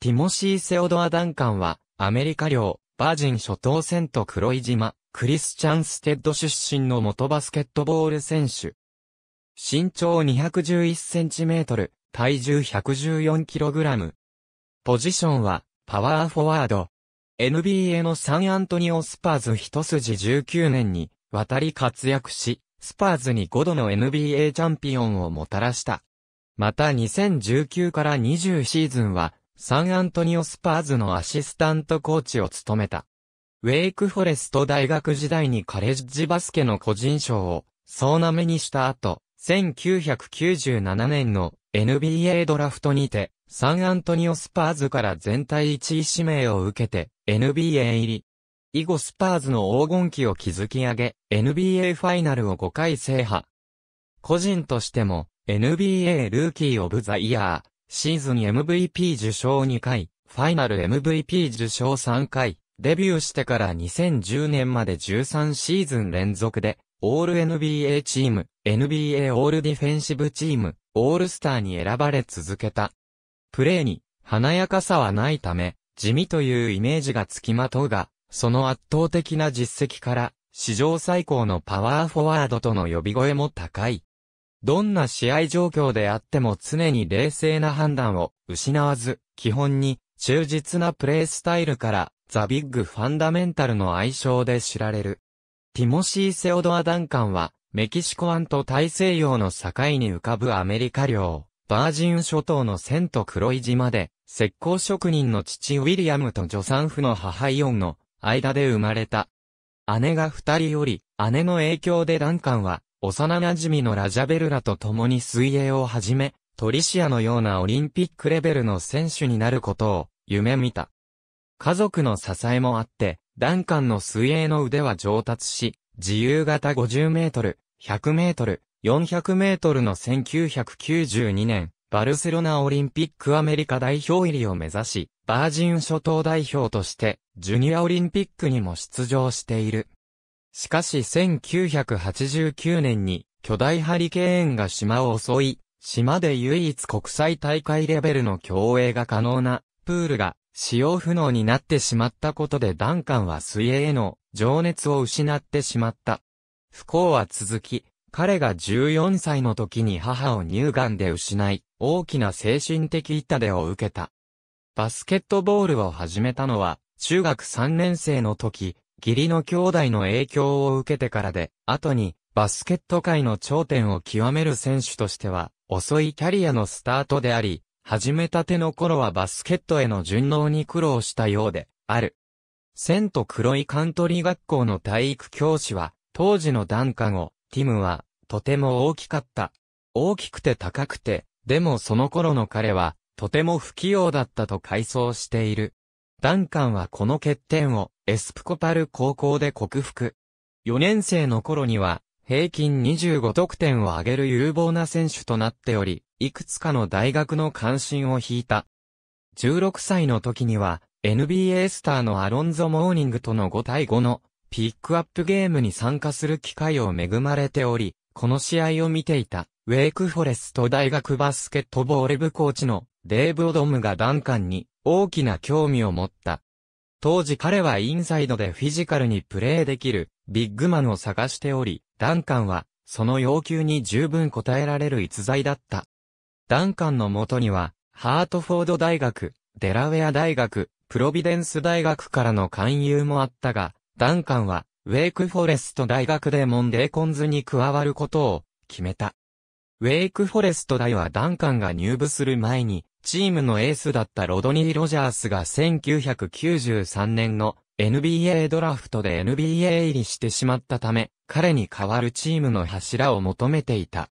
ティモシー・セオドア・ダンカンは、アメリカ領、バージン諸島セントクロイ島、クリスチャンステッド出身の元バスケットボール選手。身長211センチメートル、体重114キログラム。ポジションは、パワーフォワード。NBA のサンアントニオスパーズ一筋19年に渡り活躍し、スパーズに5度の NBA チャンピオンをもたらした。また2019から20シーズンは、サンアントニオスパーズのアシスタントコーチを務めた。ウェイクフォレスト大学時代にカレッジバスケの個人賞を総なめにした後、1997年の NBA ドラフトにて、サンアントニオスパーズから全体1位指名を受けて、NBA 入り。以後スパーズの黄金期を築き上げ、NBA ファイナルを5回制覇。個人としても、NBA ルーキーオブザイヤー、シーズン MVP 受賞2回、ファイナル MVP 受賞3回、デビューしてから2010年まで13シーズン連続で、オール NBA チーム、NBA オールディフェンシブチーム、オールスターに選ばれ続けた。プレーに華やかさはないため、地味というイメージがつきまとうが、その圧倒的な実績から、史上最高のパワーフォワードとの呼び声も高い。どんな試合状況であっても常に冷静な判断を失わず、基本に忠実なプレースタイルからザ・ビッグ・ファンダメンタルの愛称で知られる。ティモシー・セオドア・ダンカンは、メキシコ湾と大西洋の境に浮かぶアメリカ領、バージン諸島のセント黒い島で、石膏職人の父ウィリアムと助産婦の母イオンの間で生まれた。姉が二人より、姉の影響でダンカンは、幼馴染のラジャベルラと共に水泳を始め、トリシアのようなオリンピックレベルの選手になることを夢見た。家族の支えもあって、ダンカンの水泳の腕は上達し、自由形50メートル、100メートル、400メートルの1992年、バルセロナオリンピックアメリカ代表入りを目指し、バージン諸島代表として、ジュニアオリンピックにも出場している。しかし1989年に、巨大ハリケーンが島を襲い、島で唯一国際大会レベルの競泳が可能な、プールが使用不能になってしまったことでダンカンは水泳への情熱を失ってしまった。不幸は続き、彼が14歳の時に母を乳がんで失い、大きな精神的痛手を受けた。バスケットボールを始めたのは、中学3年生の時、義理の兄弟の影響を受けてからで、後に、バスケット界の頂点を極める選手としては、遅いキャリアのスタートであり、始めたての頃はバスケットへの順応に苦労したようで、ある。セント黒いカントリー学校の体育教師は、当時のダンカゴ、ティムは、とても大きかった。大きくて高くて、でもその頃の彼は、とても不器用だったと回想している。ダンカンはこの欠点を、エスプコパル高校で克服。4年生の頃には、平均25得点を上げる有望な選手となっており、いくつかの大学の関心を引いた。16歳の時には、NBA スターのアロンゾ・モーニングとの5対5のピックアップゲームに参加する機会を恵まれており、この試合を見ていた、ウェイクフォレスト大学バスケットボール部コーチのデーブ・オドムがダンカンに大きな興味を持った。当時彼はインサイドでフィジカルにプレーできるビッグマンを探しており、ダンカンは、その要求に十分応えられる逸材だった。ダンカンのもとには、ハートフォード大学、デラウェア大学、プロビデンス大学からの勧誘もあったが、ダンカンは、ウェイクフォレスト大学でモンデーコンズに加わることを決めた。ウェイクフォレスト大はダンカンが入部する前に、チームのエースだったロドニー・ロジャースが1993年の NBA ドラフトで NBA 入りしてしまったため、彼に代わるチームの柱を求めていた。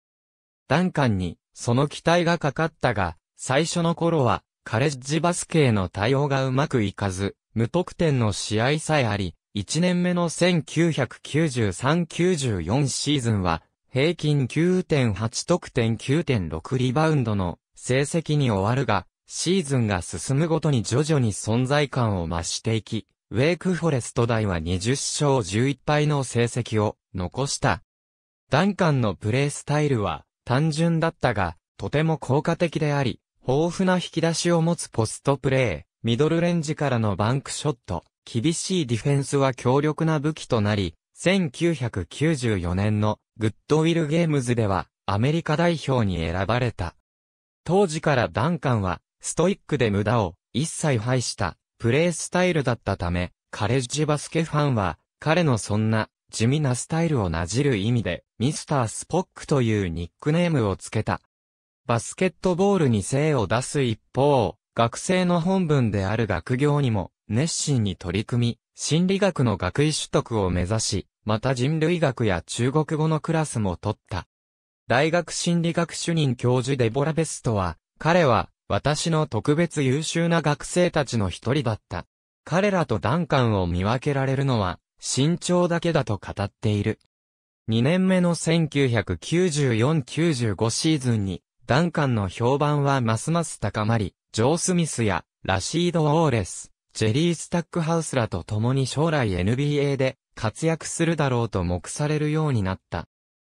ダンカンに、その期待がかかったが、最初の頃は、カレッジバスケへの対応がうまくいかず、無得点の試合さえあり、1年目の1993-94シーズンは、平均9.8得点9.6リバウンドの成績に終わるが、シーズンが進むごとに徐々に存在感を増していき、ウェイクフォレスト大は20勝11敗の成績を残した。ダンカンのプレースタイルは単純だったが、とても効果的であり、豊富な引き出しを持つポストプレー、ミドルレンジからのバンクショット、厳しいディフェンスは強力な武器となり、1994年のグッドウィルゲームズではアメリカ代表に選ばれた。当時からダンカンはストイックで無駄を一切排したプレースタイルだったため、カレッジバスケファンは彼のそんな地味なスタイルをなじる意味でミスタースポックというニックネームをつけた。バスケットボールに精を出す一方、学生の本文である学業にも熱心に取り組み、心理学の学位取得を目指し、また人類学や中国語のクラスも取った。大学心理学主任教授デボラ・ベストは、彼は、私の特別優秀な学生たちの一人だった。彼らとダンカンを見分けられるのは、身長だけだと語っている。2年目の1994-95シーズンに、ダンカンの評判はますます高まり、ジョー・スミスやラシード・ウォーレス、ジェリー・スタックハウスらと共に将来 NBA で活躍するだろうと目されるようになった。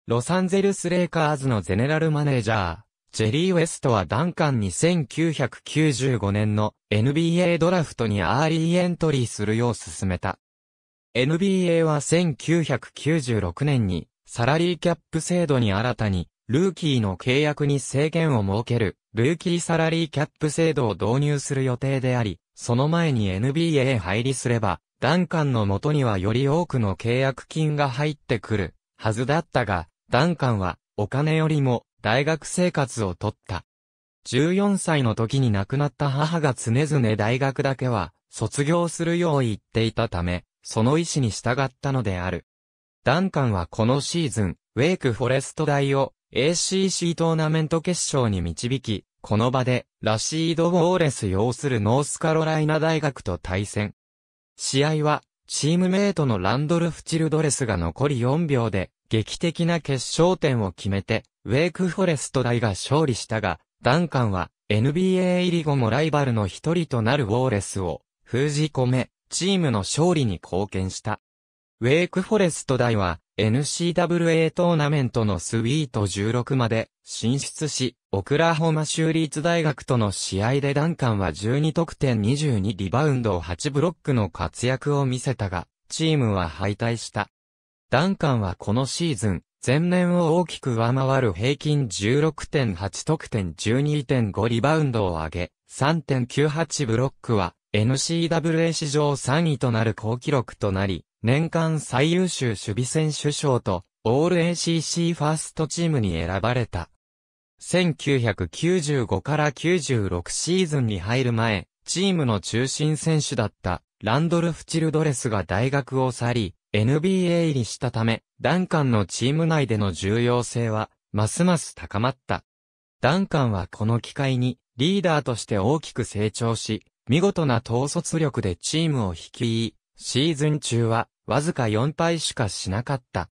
ロサンゼルス・レイカーズのゼネラルマネージャー、ジェリー・ウェストはダンカンに1995年の NBA ドラフトにアーリーエントリーするよう勧めた。NBA は1996年にサラリーキャップ制度に新たにルーキーの契約に制限を設けるルーキーサラリーキャップ制度を導入する予定であり、その前に NBA 入りすれば、ダンカンの元にはより多くの契約金が入ってくるはずだったが、ダンカンはお金よりも大学生活を取った。14歳の時に亡くなった母が常々大学だけは卒業するよう言っていたため、その意思に従ったのである。ダンカンはこのシーズン、ウェイクフォレスト大を ACC トーナメント決勝に導き、この場で、ラシード・ウォーレス擁するノースカロライナ大学と対戦。試合は、チームメイトのランドルフ・チルドレスが残り4秒で、劇的な決勝点を決めて、ウェイクフォレスト大が勝利したが、ダンカンは、NBA 入り後もライバルの一人となるウォーレスを、封じ込め、チームの勝利に貢献した。ウェイクフォレスト大は、NCAA トーナメントのスイート16まで進出し、オクラホマ州立大学との試合でダンカンは12得点22リバウンドを8ブロックの活躍を見せたが、チームは敗退した。ダンカンはこのシーズン、前年を大きく上回る平均16.8得点12.5リバウンドを上げ、3.98ブロックは NCAA 史上3位となる好記録となり、年間最優秀守備選手賞と、オール ACC ファーストチームに選ばれた。1995から96シーズンに入る前、チームの中心選手だったランドルフ・チルドレスが大学を去り、NBA 入りしたため、ダンカンのチーム内での重要性は、ますます高まった。ダンカンはこの機会に、リーダーとして大きく成長し、見事な統率力でチームを率い、シーズン中はわずか4敗しかしなかった。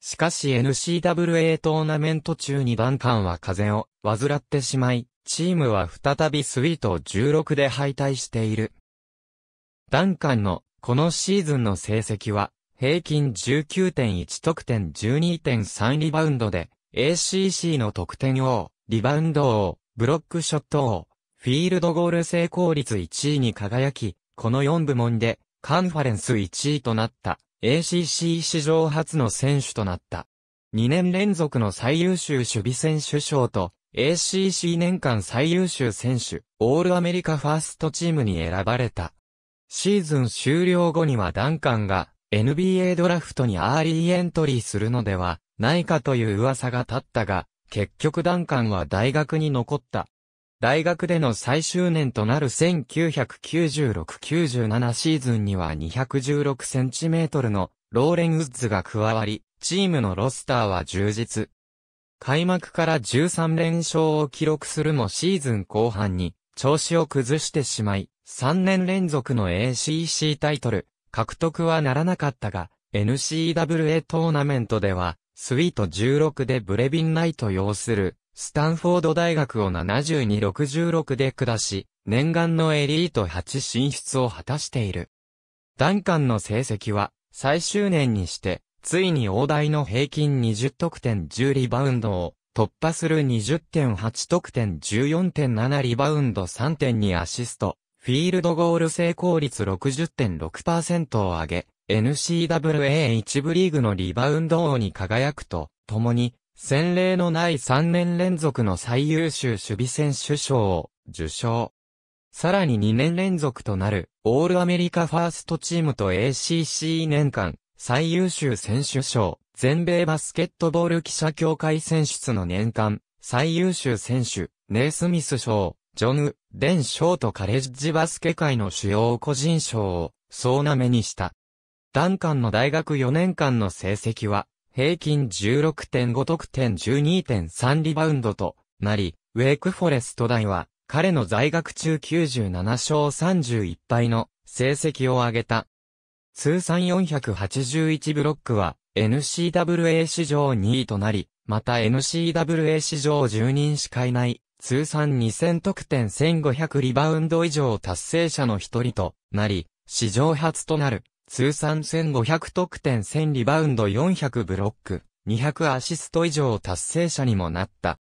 しかし NCAA トーナメント中にダンカンは風邪を患ってしまい、チームは再びスイート16で敗退している。ダンカンのこのシーズンの成績は平均19.1得点12.3リバウンドで ACC の得点王、リバウンド王、ブロックショット王、フィールドゴール成功率1位に輝き、この4部門でカンファレンス1位となった ACC 史上初の選手となった。2年連続の最優秀守備選手賞と ACC 年間最優秀選手、オールアメリカファーストチームに選ばれた。シーズン終了後にはダンカンが NBA ドラフトにアーリーエントリーするのではないかという噂が立ったが、結局ダンカンは大学に残った。大学での最終年となる1996-97シーズンには216センチメートルのローレン・ウッズが加わり、チームのロスターは充実。開幕から13連勝を記録するもシーズン後半に調子を崩してしまい、3年連続の ACC タイトル獲得はならなかったが、NCAA トーナメントでは、スイート16でブレビンナイト要するスタンフォード大学を72-66で下し、念願のエリート8進出を果たしている。ダンカンの成績は、最終年にして、ついに大台の平均20得点10リバウンドを突破する20.8得点14.7リバウンド3.2アシスト、フィールドゴール成功率60.6%を上げ、NCAA1 部リーグのリバウンド王に輝くと、共に、先例のない3年連続の最優秀守備選手賞を受賞。さらに2年連続となる、オールアメリカファーストチームと ACC 年間、最優秀選手賞、全米バスケットボール記者協会選出の年間、最優秀選手、ネイスミス賞、ジョヌ、デン賞とカレッジバスケ界の主要個人賞を総なめにした。ダンカンの大学4年間の成績は、平均16.5得点12.3リバウンドとなり、ウェイクフォレスト大は、彼の在学中97勝31敗の成績を上げた。通算481ブロックは NCWA 史上2位となり、また NCWA 史上10人しかいない通算2000得点1500リバウンド以上達成者の一人となり、史上初となる通算1500得点1000リバウンド400ブロック200アシスト以上達成者にもなった。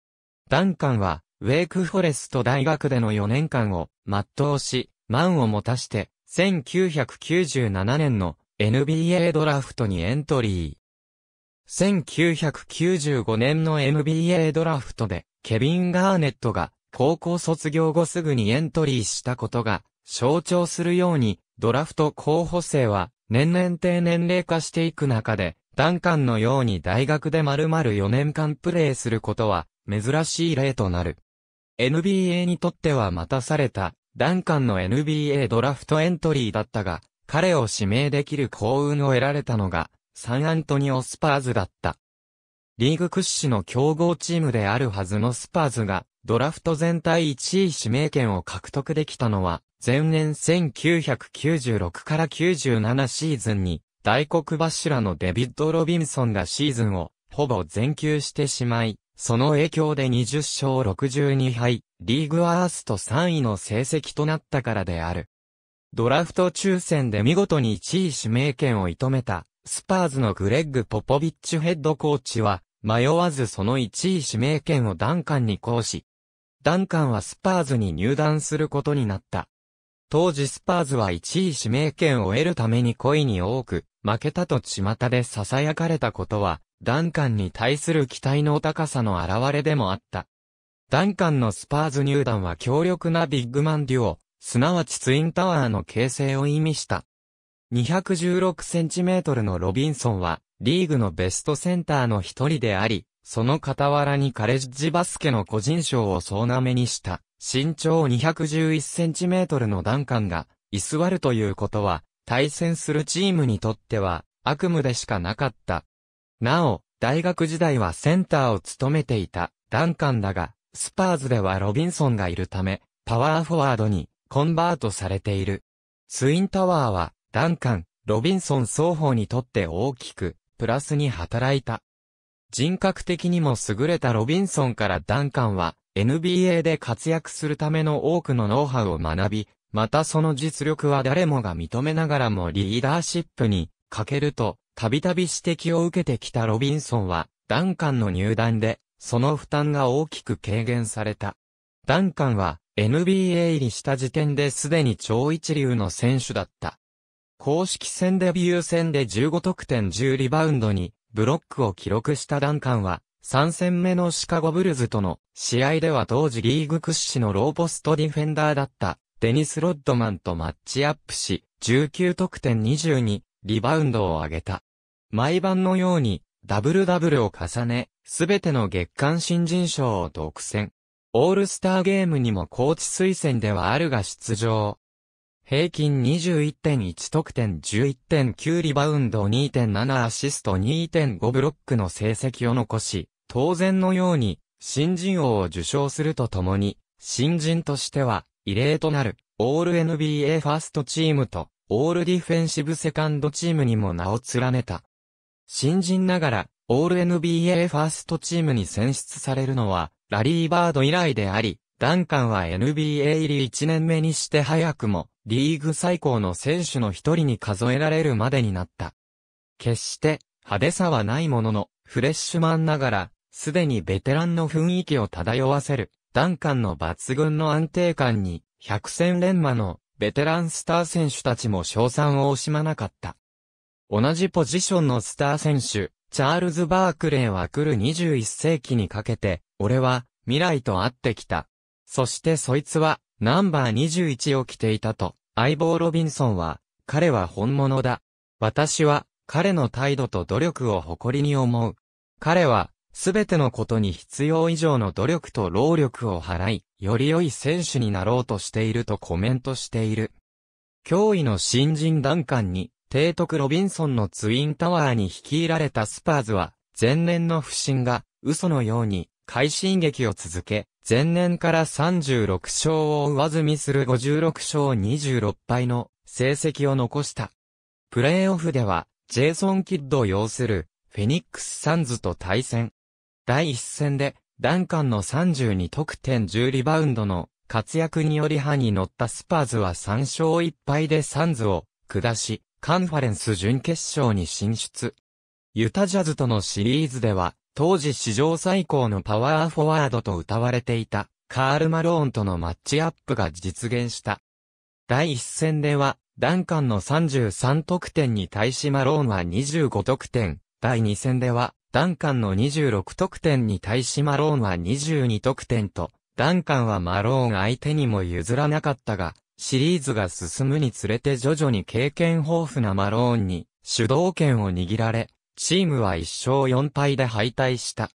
ダンカンはウェイクフォレスト大学での4年間を全うし、満を持たして1997年の NBA ドラフトにエントリー。1995年の NBA ドラフトで、ケビン・ガーネットが高校卒業後すぐにエントリーしたことが象徴するように、ドラフト候補生は年々低年齢化していく中で、ダンカンのように大学で丸々4年間プレーすることは珍しい例となる。NBA にとっては待たされたダンカンの NBA ドラフトエントリーだったが、彼を指名できる幸運を得られたのが、サンアントニオスパーズだった。リーグ屈指の強豪チームであるはずのスパーズが、ドラフト全体1位指名権を獲得できたのは、前年1996から97シーズンに、大黒柱のデビッド・ロビンソンがシーズンを、ほぼ全休してしまい、その影響で20勝62敗、リーグワースト3位の成績となったからである。ドラフト抽選で見事に1位指名権を射止めた、スパーズのグレッグ・ポポビッチヘッドコーチは、迷わずその1位指名権をダンカンに行使。ダンカンはスパーズに入団することになった。当時スパーズは1位指名権を得るために故意に多く、負けたと巷で囁かれたことは、ダンカンに対する期待の高さの表れでもあった。ダンカンのスパーズ入団は強力なビッグマンデュオ、すなわちツインタワーの形成を意味した。216センチメートルのロビンソンは、リーグのベストセンターの一人であり、その傍らにカレッジバスケの個人賞を総なめにした、身長211センチメートルのダンカンが、居座るということは、対戦するチームにとっては、悪夢でしかなかった。なお、大学時代はセンターを務めていたダンカンだが、スパーズではロビンソンがいるため、パワーフォワードにコンバートされている。ツインタワーは、ダンカン、ロビンソン双方にとって大きく、プラスに働いた。人格的にも優れたロビンソンからダンカンは、NBA で活躍するための多くのノウハウを学び、またその実力は誰もが認めながらもリーダーシップに欠けると、たびたび指摘を受けてきたロビンソンは、ダンカンの入団で、その負担が大きく軽減された。ダンカンは、NBA 入りした時点ですでに超一流の選手だった。公式戦デビュー戦で15得点10リバウンドに、ブロックを記録したダンカンは、3戦目のシカゴブルズとの試合では当時リーグ屈指のローポストディフェンダーだったデニス・ロッドマンとマッチアップし、19得点22リバウンドを上げた。毎晩のように、ダブルダブルを重ね、すべての月間新人賞を独占。オールスターゲームにもコーチ推薦ではあるが出場。平均21.1得点11.9リバウンド2.7アシスト2.5ブロックの成績を残し、当然のように、新人王を受賞するとともに、新人としては、異例となる、オール NBA ファーストチームと、オールディフェンシブセカンドチームにも名を連ねた。新人ながら、オール NBA ファーストチームに選出されるのは、ラリー・バード以来であり、ダンカンは NBA 入り1年目にして早くも、リーグ最高の選手の一人に数えられるまでになった。決して、派手さはないものの、フレッシュマンながら、すでにベテランの雰囲気を漂わせる、ダンカンの抜群の安定感に、百戦錬磨のベテランスター選手たちも賞賛を惜しまなかった。同じポジションのスター選手、チャールズ・バークレーは来る21世紀にかけて、俺は未来と会ってきた。そしてそいつはナンバー21を着ていたと、相棒ロビンソンは、彼は本物だ。私は彼の態度と努力を誇りに思う。彼は、すべてのことに必要以上の努力と労力を払い、より良い選手になろうとしているとコメントしている。驚異の新人ダンカンに、提督ロビンソンのツインタワーに率いられたスパーズは、前年の不振が、嘘のように、快進撃を続け、前年から36勝を上積みする56勝26敗の成績を残した。プレーオフでは、ジェイソン・キッドを擁する、フェニックス・サンズと対戦。第一戦で、ダンカンの32得点10リバウンドの活躍により波に乗ったスパーズは3勝1敗でサンズを下し、カンファレンス準決勝に進出。ユタジャズとのシリーズでは、当時史上最高のパワーフォワードと謳われていた、カール・マローンとのマッチアップが実現した。第一戦では、ダンカンの33得点に対しマローンは25得点。第2戦では、ダンカンの26得点に対しマローンは22得点と、ダンカンはマローン相手にも譲らなかったが、シリーズが進むにつれて徐々に経験豊富なマローンに主導権を握られ、チームは1勝4敗で敗退した。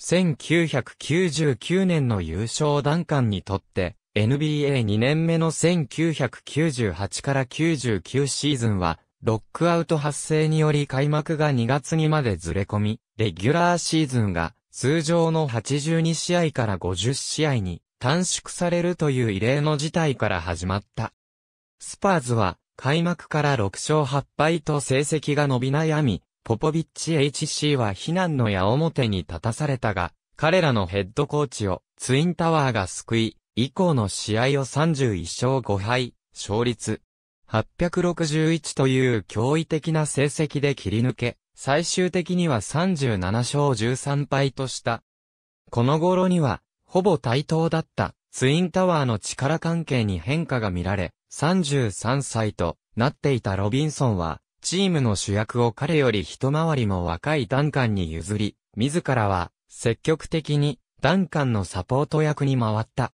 1999年の優勝ダンカンにとって、NBA2 年目の1998から99シーズンは、ロックアウト発生により開幕が2月にまでずれ込み、レギュラーシーズンが通常の82試合から50試合に短縮されるという異例の事態から始まった。スパーズは開幕から6勝8敗と成績が伸び悩み、ポポビッチ HC は非難の矢面に立たされたが、彼らのヘッドコーチをツインタワーが救い、以降の試合を31勝5敗、勝率861という驚異的な成績で切り抜け、最終的には37勝13敗とした。この頃には、ほぼ対等だったツインタワーの力関係に変化が見られ、33歳となっていたロビンソンは、チームの主役を彼より一回りも若いダンカンに譲り、自らは積極的にダンカンのサポート役に回った。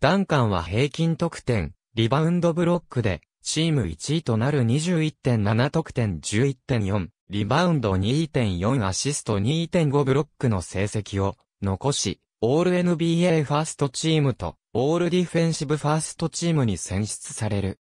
ダンカンは平均得点、リバウンドブロックで、チーム1位となる21.7得点11.4、リバウンド2.4アシスト2.5ブロックの成績を残し、オール NBA ファーストチームとオールディフェンシブファーストチームに選出される。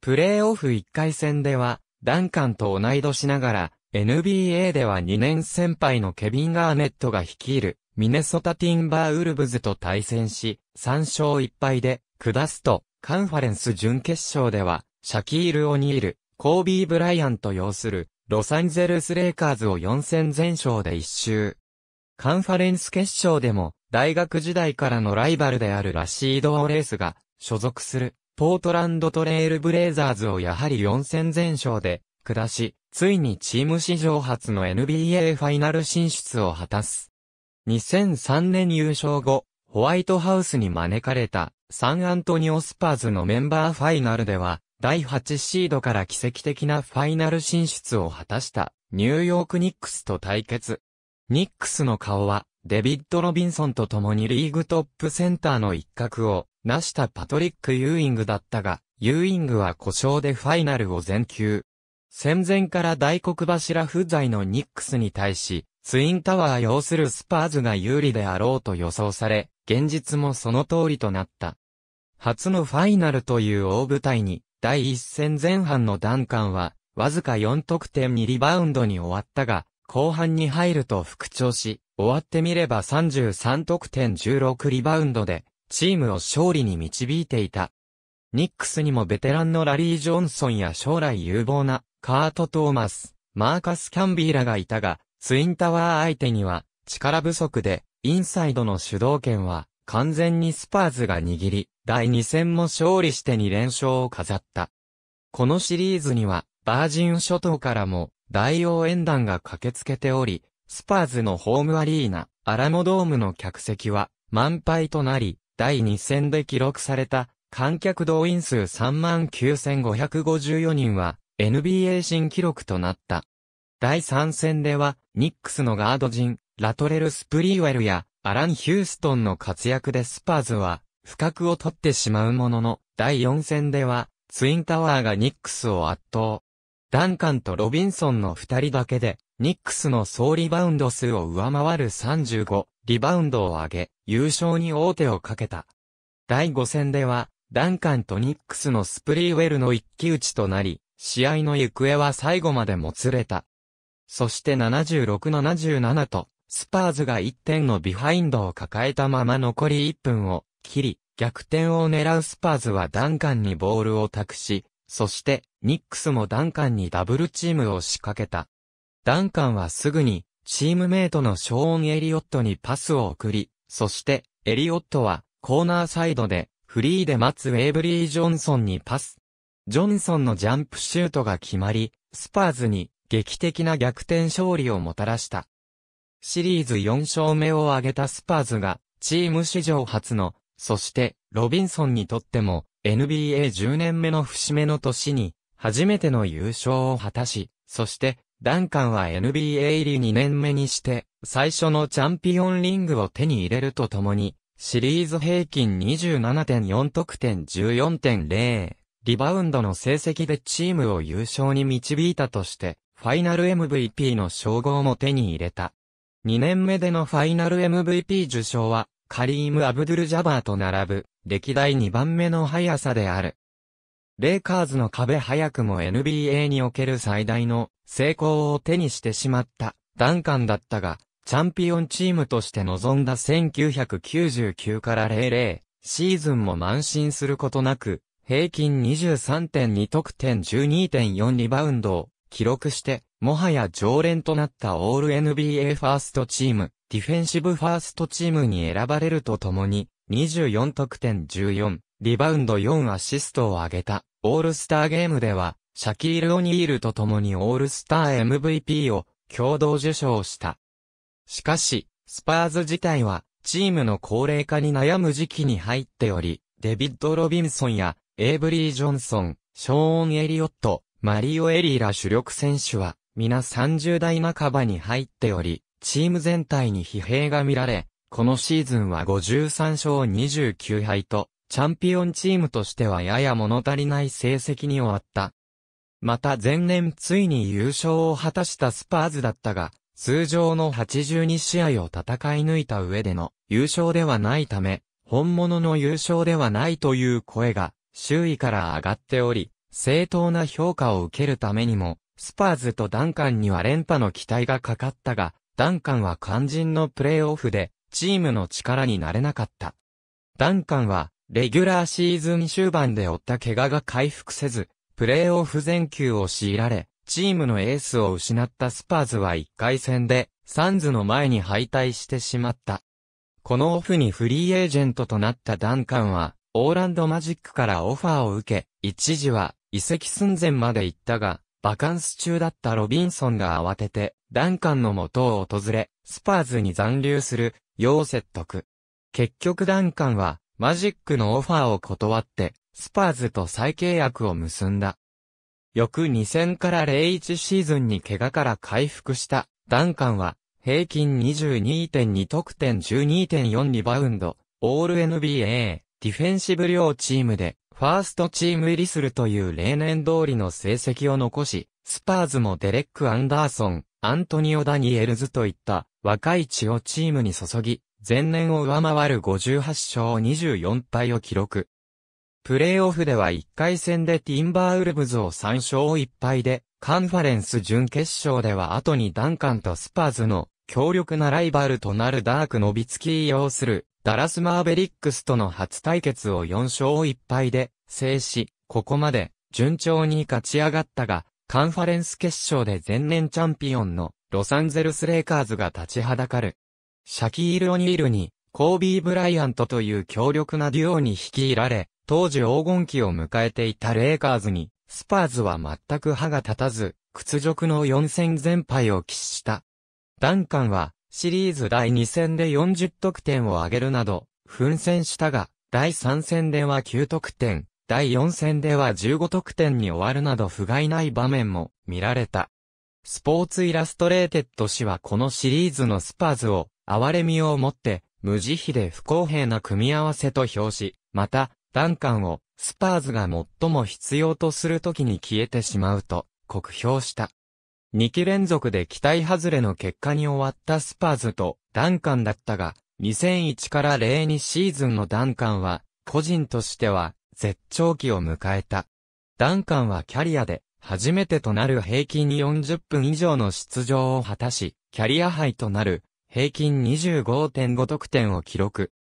プレーオフ1回戦では、ダンカンと同い年ながら、NBA では2年先輩のケビン・ガーネットが率いる、ミネソタティンバーウルブズと対戦し、3勝1敗で、下すと、カンファレンス準決勝では、シャキール・オニール、コービー・ブライアンと要する、ロサンゼルス・レイカーズを4戦全勝で一周。カンファレンス決勝でも、大学時代からのライバルであるラシード・オレースが、所属する、ポートランド・トレール・ブレイザーズをやはり4戦全勝で、下し、ついにチーム史上初の NBA ファイナル進出を果たす。2003年優勝後、ホワイトハウスに招かれた、サンアントニオスパーズのメンバーファイナルでは、第8シードから奇跡的なファイナル進出を果たしたニューヨークニックスと対決。ニックスの顔はデビッド・ロビンソンと共にリーグトップセンターの一角を成したパトリック・ユーイングだったが、ユーイングは故障でファイナルを全休。戦前から大黒柱不在のニックスに対し、ツインタワー擁するスパーズが有利であろうと予想され、現実もその通りとなった。初のファイナルという大舞台に第一戦前半のダンカンは、わずか4得点にリバウンドに終わったが、後半に入ると復調し、終わってみれば33得点16リバウンドで、チームを勝利に導いていた。ニックスにもベテランのラリー・ジョンソンや将来有望なカート・トーマス、マーカス・キャンビーらがいたが、ツインタワー相手には力不足で、インサイドの主導権は完全にスパーズが握り、第2戦も勝利して2連勝を飾った。このシリーズには、バージン諸島からも大応援団が駆けつけており、スパーズのホームアリーナ、アラモドームの客席は満杯となり、第2戦で記録された観客動員数39,554人は NBA 新記録となった。第3戦では、ニックスのガード陣、ラトレル・スプリーウェルやアラン・ヒューストンの活躍でスパーズは、不覚を取ってしまうものの、第4戦では、ツインタワーがニックスを圧倒。ダンカンとロビンソンの二人だけで、ニックスの総リバウンド数を上回る35、リバウンドを上げ、優勝に王手をかけた。第5戦では、ダンカンとニックスのスプリーウェルの一騎打ちとなり、試合の行方は最後までもつれた。そして76-77と、スパーズが1点のビハインドを抱えたまま残り1分を切り、逆転を狙うスパーズはダンカンにボールを託し、そしてニックスもダンカンにダブルチームを仕掛けた。ダンカンはすぐにチームメイトのショーン・エリオットにパスを送り、そしてエリオットはコーナーサイドでフリーで待つエイブリー・ジョンソンにパス。ジョンソンのジャンプシュートが決まり、スパーズに劇的な逆転勝利をもたらした。シリーズ4勝目を挙げたスパーズが、チーム史上初の、そして、ロビンソンにとっても、NBA10 年目の節目の年に、初めての優勝を果たし、そして、ダンカンは NBA 入り2年目にして、最初のチャンピオンリングを手に入れるとともに、シリーズ平均27.4得点14.0、リバウンドの成績でチームを優勝に導いたとして、ファイナル MVP の称号も手に入れた。2年目でのファイナル MVP 受賞は、カリーム・アブドゥル・ジャバーと並ぶ、歴代2番目の速さである。レイカーズの壁早くも NBA における最大の成功を手にしてしまったダンカンだったが、チャンピオンチームとして臨んだ1999から00、シーズンも慢心することなく、平均23.2得点12.4リバウンドを記録して、もはや常連となったオール NBA ファーストチーム、ディフェンシブファーストチームに選ばれるとともに、24得点14、リバウンド4アシストを挙げた、オールスターゲームでは、シャキール・オニールと共にオールスター MVP を共同受賞した。しかし、スパーズ自体は、チームの高齢化に悩む時期に入っており、デビッド・ロビンソンや、エイブリー・ジョンソン、ショーン・エリオット、マリオ・エリーら主力選手は、皆30代半ばに入っており、チーム全体に疲弊が見られ、このシーズンは53勝29敗と、チャンピオンチームとしてはやや物足りない成績に終わった。また前年ついに優勝を果たしたスパーズだったが、通常の82試合を戦い抜いた上での優勝ではないため、本物の優勝ではないという声が周囲から上がっており、正当な評価を受けるためにも、スパーズとダンカンには連覇の期待がかかったが、ダンカンは肝心のプレーオフで、チームの力になれなかった。ダンカンは、レギュラーシーズン終盤で負った怪我が回復せず、プレーオフ全休を強いられ、チームのエースを失ったスパーズは1回戦で、サンズの前に敗退してしまった。このオフにフリーエージェントとなったダンカンは、オーランドマジックからオファーを受け、一時は移籍寸前まで行ったが、バカンス中だったロビンソンが慌てて、ダンカンの元を訪れ、スパーズに残留する、よう説得。結局ダンカンは、マジックのオファーを断って、スパーズと再契約を結んだ。翌2000から01シーズンに怪我から回復したダンカンは平均22.2得点12.4リバウンド、オール NBA ディフェンシブ両チームで、ファーストチーム入りするという例年通りの成績を残し、スパーズもデレック・アンダーソン、アントニオ・ダニエルズといった若い血をチームに注ぎ、前年を上回る58勝24敗を記録。プレーオフでは1回戦でティンバーウルブズを3勝1敗で、カンファレンス準決勝では後にダンカンとスパーズの強力なライバルとなるダーク・ノビツキー擁するダラスマーベリックスとの初対決を4勝1敗で制し、ここまで順調に勝ち上がったが、カンファレンス決勝で前年チャンピオンのロサンゼルスレイカーズが立ちはだかる。シャキール・オニールにコービー・ブライアントという強力なデュオに率いられ、当時黄金期を迎えていたレイカーズに、スパーズは全く歯が立たず、屈辱の4戦全敗を喫した。ダンカンは、シリーズ第2戦で40得点を挙げるなど、奮戦したが、第3戦では9得点、第4戦では15得点に終わるなど不甲斐ない場面も見られた。スポーツイラストレーテッド誌はこのシリーズのスパーズを、哀れみをもって、無慈悲で不公平な組み合わせと評し、また、ダンカンを、スパーズが最も必要とする時に消えてしまうと、酷評した。2期連続で期待外れの結果に終わったスパーズとダンカンだったが、2001から02シーズンのダンカンは、個人としては絶頂期を迎えた。ダンカンはキャリアで初めてとなる平均40分以上の出場を果たし、キャリアハイとなる平均25.5得点を記録。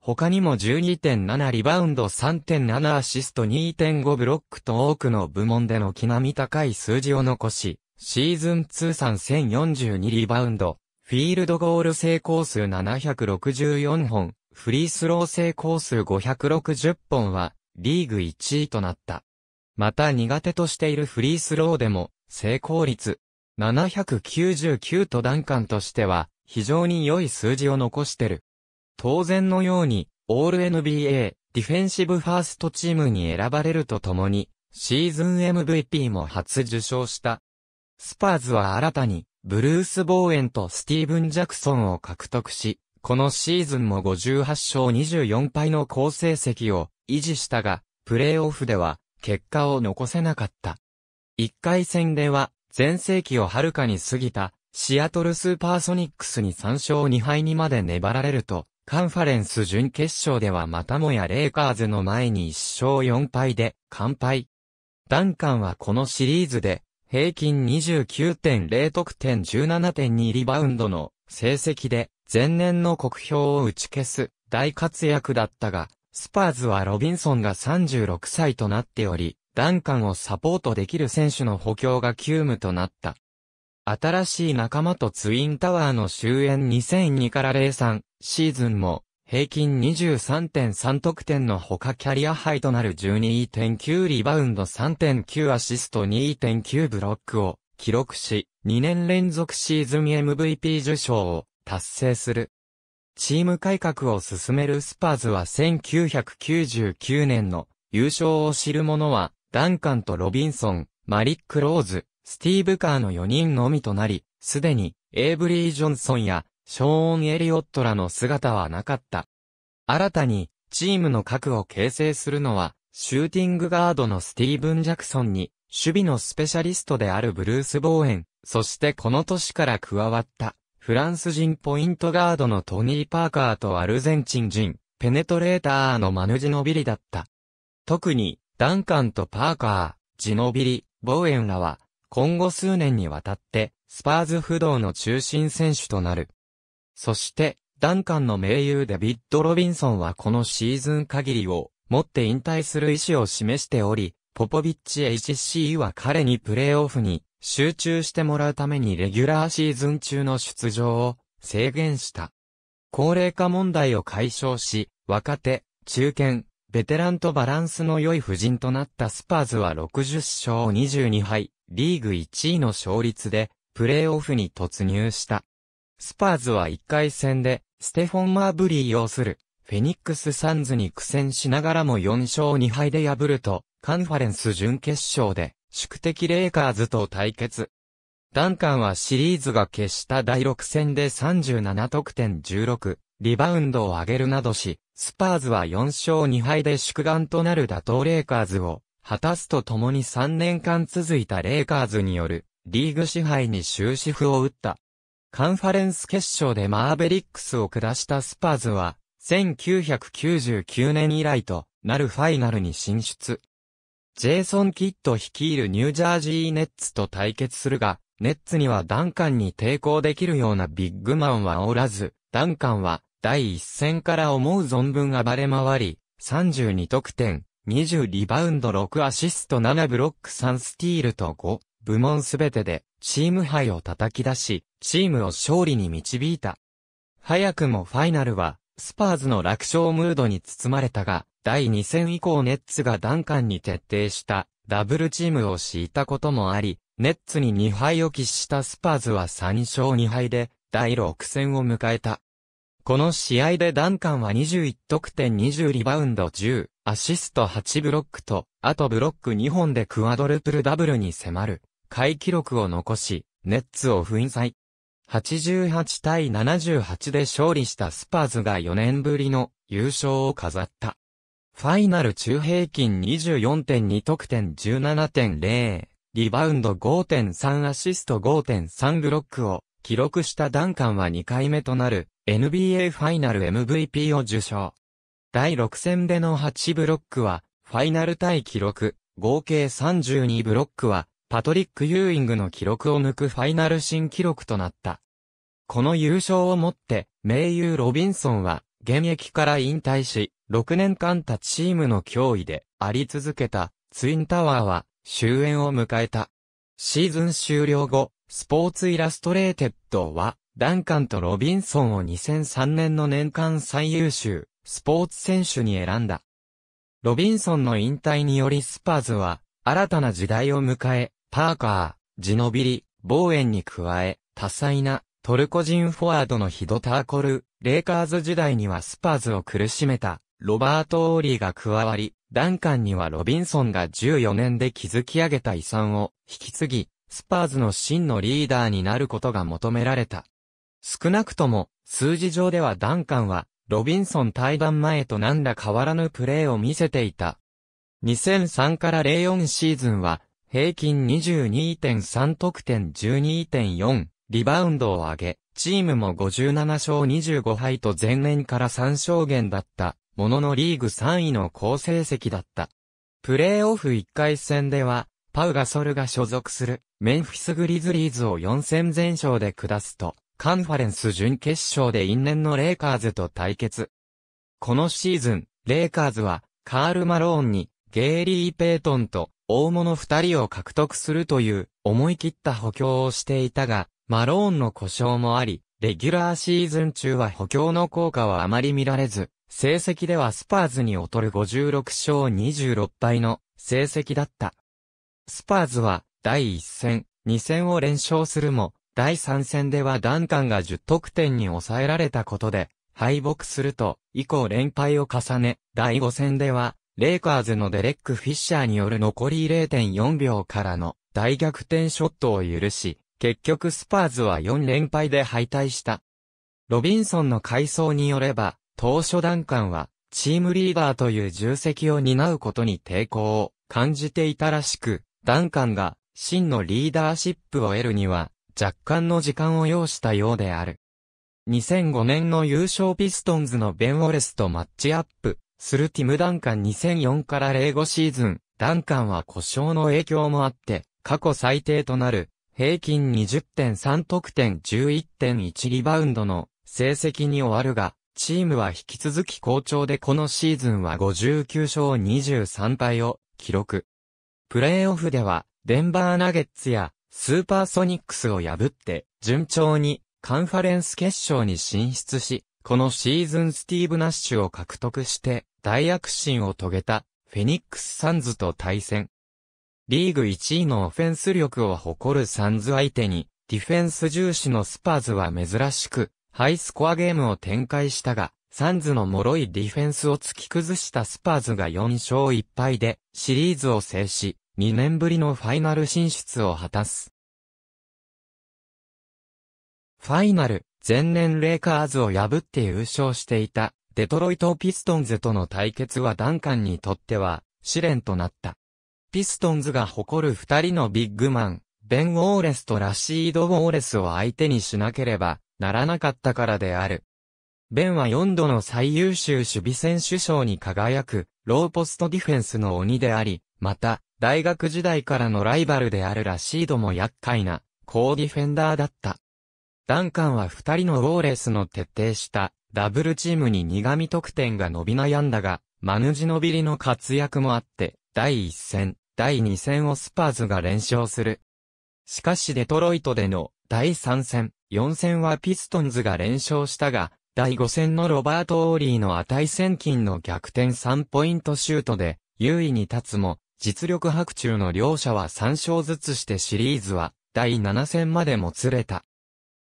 他にも12.7リバウンド3.7アシスト2.5ブロックと多くの部門での気並み高い数字を残し、シーズン通算1042リバウンド、フィールドゴール成功数764本、フリースロー成功数560本は、リーグ1位となった。また苦手としているフリースローでも、成功率799とダンカンとしては、非常に良い数字を残してる。当然のように、オール NBA、ディフェンシブファーストチームに選ばれるとともに、シーズン MVP も初受賞した。スパーズは新たに、ブルース・ボーエンとスティーブン・ジャクソンを獲得し、このシーズンも58勝24敗の好成績を維持したが、プレーオフでは結果を残せなかった。1回戦では、前世紀をはるかに過ぎた、シアトルスーパーソニックスに3勝2敗にまで粘られると、カンファレンス準決勝ではまたもやレイカーズの前に1勝4敗で完敗。ダンカンはこのシリーズで平均29.0得点17.2リバウンドの成績で前年の国評を打ち消す大活躍だったが、スパーズはロビンソンが36歳となっており、ダンカンをサポートできる選手の補強が急務となった。新しい仲間とツインタワーの終焉。2002から03シーズンも平均23.3得点のほかキャリアハイとなる。12.9リバウンド3.9アシスト2.9ブロックを記録し、2年連続シーズン MVP 受賞を達成する。チーム改革を進めるスパーズは1999年の優勝を知る者は、ダンカンとロビンソン、マリック・ローズ、スティーブ・カーの4人のみとなり、すでに、エイブリー・ジョンソンや、ショーン・エリオットらの姿はなかった。新たに、チームの核を形成するのは、シューティングガードのスティーブン・ジャクソンに、守備のスペシャリストであるブルース・ボーエン、そしてこの年から加わった、フランス人ポイントガードのトニー・パーカーとアルゼンチン人、ペネトレーターのマヌ・ジノビリだった。特に、ダンカンとパーカー、ジノビリ、ボーエンらは、今後数年にわたって、スパーズ不動の中心選手となる。そして、ダンカンの盟友デビッド・ロビンソンはこのシーズン限りをもって引退する意思を示しており、ポポビッチ HC は彼にプレーオフに集中してもらうためにレギュラーシーズン中の出場を制限した。高齢化問題を解消し、若手、中堅、ベテランとバランスの良い布陣となったスパーズは60勝22敗、リーグ1位の勝率で、プレーオフに突入した。スパーズは1回戦で、ステフォン・マーブリー擁する、フェニックス・サンズに苦戦しながらも4勝2敗で破ると、カンファレンス準決勝で、宿敵レイカーズと対決。ダンカンはシリーズが決した第6戦で37得点16、リバウンドを上げるなどし、スパーズは4勝2敗で宿願となる打倒レイカーズを果たすとともに3年間続いたレイカーズによるリーグ支配に終止符を打った。カンファレンス決勝でマーベリックスを下したスパーズは、1999年以来となるファイナルに進出。ジェイソン・キッド率いるニュージャージーネッツと対決するが、ネッツにはダンカンに抵抗できるようなビッグマンはおらず、ダンカンは第一戦から思う存分暴れ回り、32得点、20リバウンド6アシスト7ブロック3スティールと5部門すべてでチームハイを叩き出し、チームを勝利に導いた。早くもファイナルはスパーズの楽勝ムードに包まれたが、第2戦以降ネッツがダンカンに徹底したダブルチームを敷いたこともあり、ネッツに2敗を喫したスパーズは3勝2敗で第6戦を迎えた。この試合でダンカンは21得点20リバウンド10、アシスト8ブロックと、あとブロック2本でクワドルプルダブルに迫る、快記録を残し、ネッツを粉砕。88対78で勝利したスパーズが4年ぶりの優勝を飾った。ファイナル中平均24.2得点17.0、リバウンド5.3アシスト5.3ブロックを記録したダンカンは2回目となる NBA ファイナル MVP を受賞。第6戦での8ブロックは、ファイナルタイ記録、合計32ブロックは、パトリック・ユーイングの記録を抜くファイナル新記録となった。この優勝をもって、名優ロビンソンは、現役から引退し、6年間他チームの脅威であり続けた、ツインタワーは、終焉を迎えた。シーズン終了後、スポーツイラストレーテッドは、ダンカンとロビンソンを2003年の年間最優秀スポーツ選手に選んだ。ロビンソンの引退によりスパーズは新たな時代を迎え、パーカー、ジノビリ、ボーエンに加え、多彩なトルコ人フォワードのヒド・ターコルー、レイカーズ時代にはスパーズを苦しめたロバート・オーリーが加わり、ダンカンにはロビンソンが14年で築き上げた遺産を引き継ぎ、スパーズの真のリーダーになることが求められた。少なくとも、数字上ではダンカンは、ロビンソン退団前と何ら変わらぬプレーを見せていた。2003から04シーズンは、平均22.3得点12.4、リバウンドを上げ、チームも57勝25敗と前年から3勝減だったもののリーグ3位の好成績だった。プレーオフ1回戦では、パウガソルが所属するメンフィスグリズリーズを4戦全勝で下すと、カンファレンス準決勝で因縁のレイカーズと対決。このシーズン、レイカーズは、カール・マローンに、ゲイリー・ペイトンと、大物二人を獲得するという、思い切った補強をしていたが、マローンの故障もあり、レギュラーシーズン中は補強の効果はあまり見られず、成績ではスパーズに劣る56勝26敗の成績だった。スパーズは第1戦、2戦を連勝するも、第3戦ではダンカンが10得点に抑えられたことで、敗北すると、以降連敗を重ね、第5戦では、レイカーズのデレック・フィッシャーによる残り0.4秒からの大逆転ショットを許し、結局スパーズは4連敗で敗退した。ロビンソンの回想によれば、当初ダンカンは、チームリーダーという重責を担うことに抵抗を感じていたらしく、ダンカンが真のリーダーシップを得るには、若干の時間を要したようである。2005年の優勝ピストンズのベン・ウォレスとマッチアップするティム・ダンカン2004から05シーズン、ダンカンは故障の影響もあって、過去最低となる平均20.3得点11.1リバウンドの成績に終わるが、チームは引き続き好調でこのシーズンは59勝23敗を記録。プレーオフでは、デンバーナゲッツやスーパーソニックスを破って、順調にカンファレンス決勝に進出し、このシーズンスティーブ・ナッシュを獲得して大躍進を遂げたフェニックス・サンズと対戦。リーグ1位のオフェンス力を誇るサンズ相手に、ディフェンス重視のスパーズは珍しく、ハイスコアゲームを展開したが、サンズの脆いディフェンスを突き崩したスパーズが4勝1敗でシリーズを制し、2年ぶりのファイナル進出を果たす。ファイナル、前年レイカーズを破って優勝していた、デトロイトピストンズとの対決はダンカンにとっては、試練となった。ピストンズが誇る二人のビッグマン、ベン・ウォーレスとラシード・ウォーレスを相手にしなければならなかったからである。ベンは4度の最優秀守備選手賞に輝く、ローポストディフェンスの鬼であり、また、大学時代からのライバルであるラシードも厄介な、ーディフェンダーだった。ダンカンは二人のウォーレスの徹底したダブルチームに苦味得点が伸び悩んだが、マヌジノビリの活躍もあって、第一戦、第二戦をスパーズが連勝する。しかしデトロイトでの第三戦、四戦はピストンズが連勝したが、第五戦のロバート・オーリーの値千金の逆転3ポイントシュートで優位に立つも、実力伯仲の両者は3勝ずつしてシリーズは第7戦までもつれた。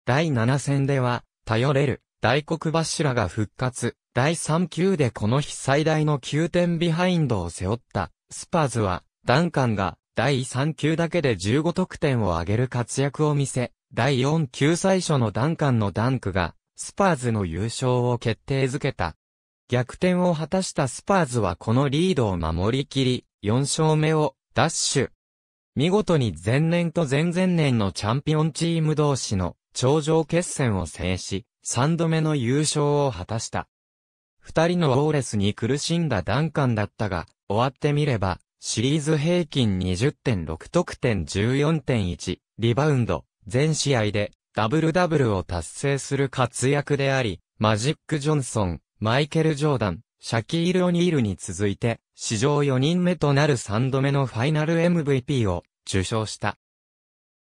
第7戦では、頼れる、大黒柱が復活、第3Qでこの日最大の9点ビハインドを背負った、スパーズは、ダンカンが、第3Qだけで15得点を挙げる活躍を見せ、第4Q最初のダンカンのダンクが、スパーズの優勝を決定づけた。逆転を果たしたスパーズはこのリードを守りきり、4勝目を、ダッシュ。見事に前年と前々年のチャンピオンチーム同士の頂上決戦を制し、3度目の優勝を果たした。二人のウォーレスに苦しんだダンカンだったが、終わってみれば、シリーズ平均20.6得点14.1、リバウンド、全試合でダブルダブルを達成する活躍であり、マジック・ジョンソン、マイケル・ジョーダン、シャキール・オニールに続いて、史上4人目となる3度目のファイナル MVP を受賞した。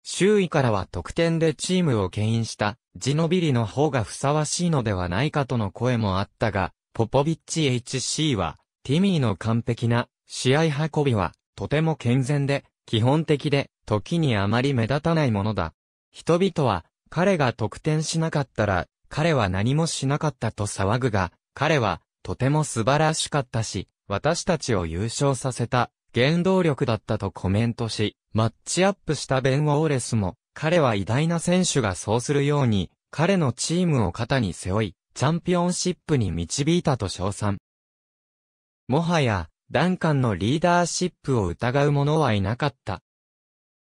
周囲からは得点でチームを牽引したジノビリの方がふさわしいのではないかとの声もあったが、ポポビッチ HC は、ティミーの完璧な試合運びは、とても健全で、基本的で、時にあまり目立たないものだ。人々は、彼が得点しなかったら、彼は何もしなかったと騒ぐが、彼は、とても素晴らしかったし、私たちを優勝させた、原動力だったとコメントし、マッチアップしたベン・ウォーレスも、彼は偉大な選手がそうするように、彼のチームを肩に背負い、チャンピオンシップに導いたと称賛。もはや、ダンカンのリーダーシップを疑う者はいなかった。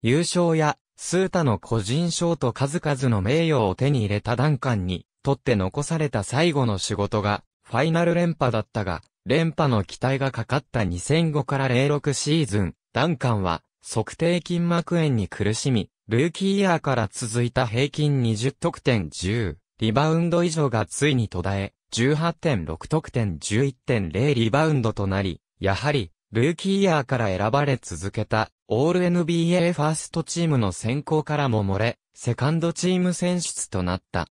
優勝や、スータの個人賞と数々の名誉を手に入れたダンカンに、とって残された最後の仕事が、ファイナル連覇だったが、連覇の期待がかかった2005から06シーズン、ダンカンは、測定筋膜炎に苦しみ、ルーキーイヤーから続いた平均20得点10、リバウンド以上がついに途絶え、18.6得点11.0リバウンドとなり、やはり、ルーキーイヤーから選ばれ続けた、オール NBA ファーストチームの選考からも漏れ、セカンドチーム選出となった。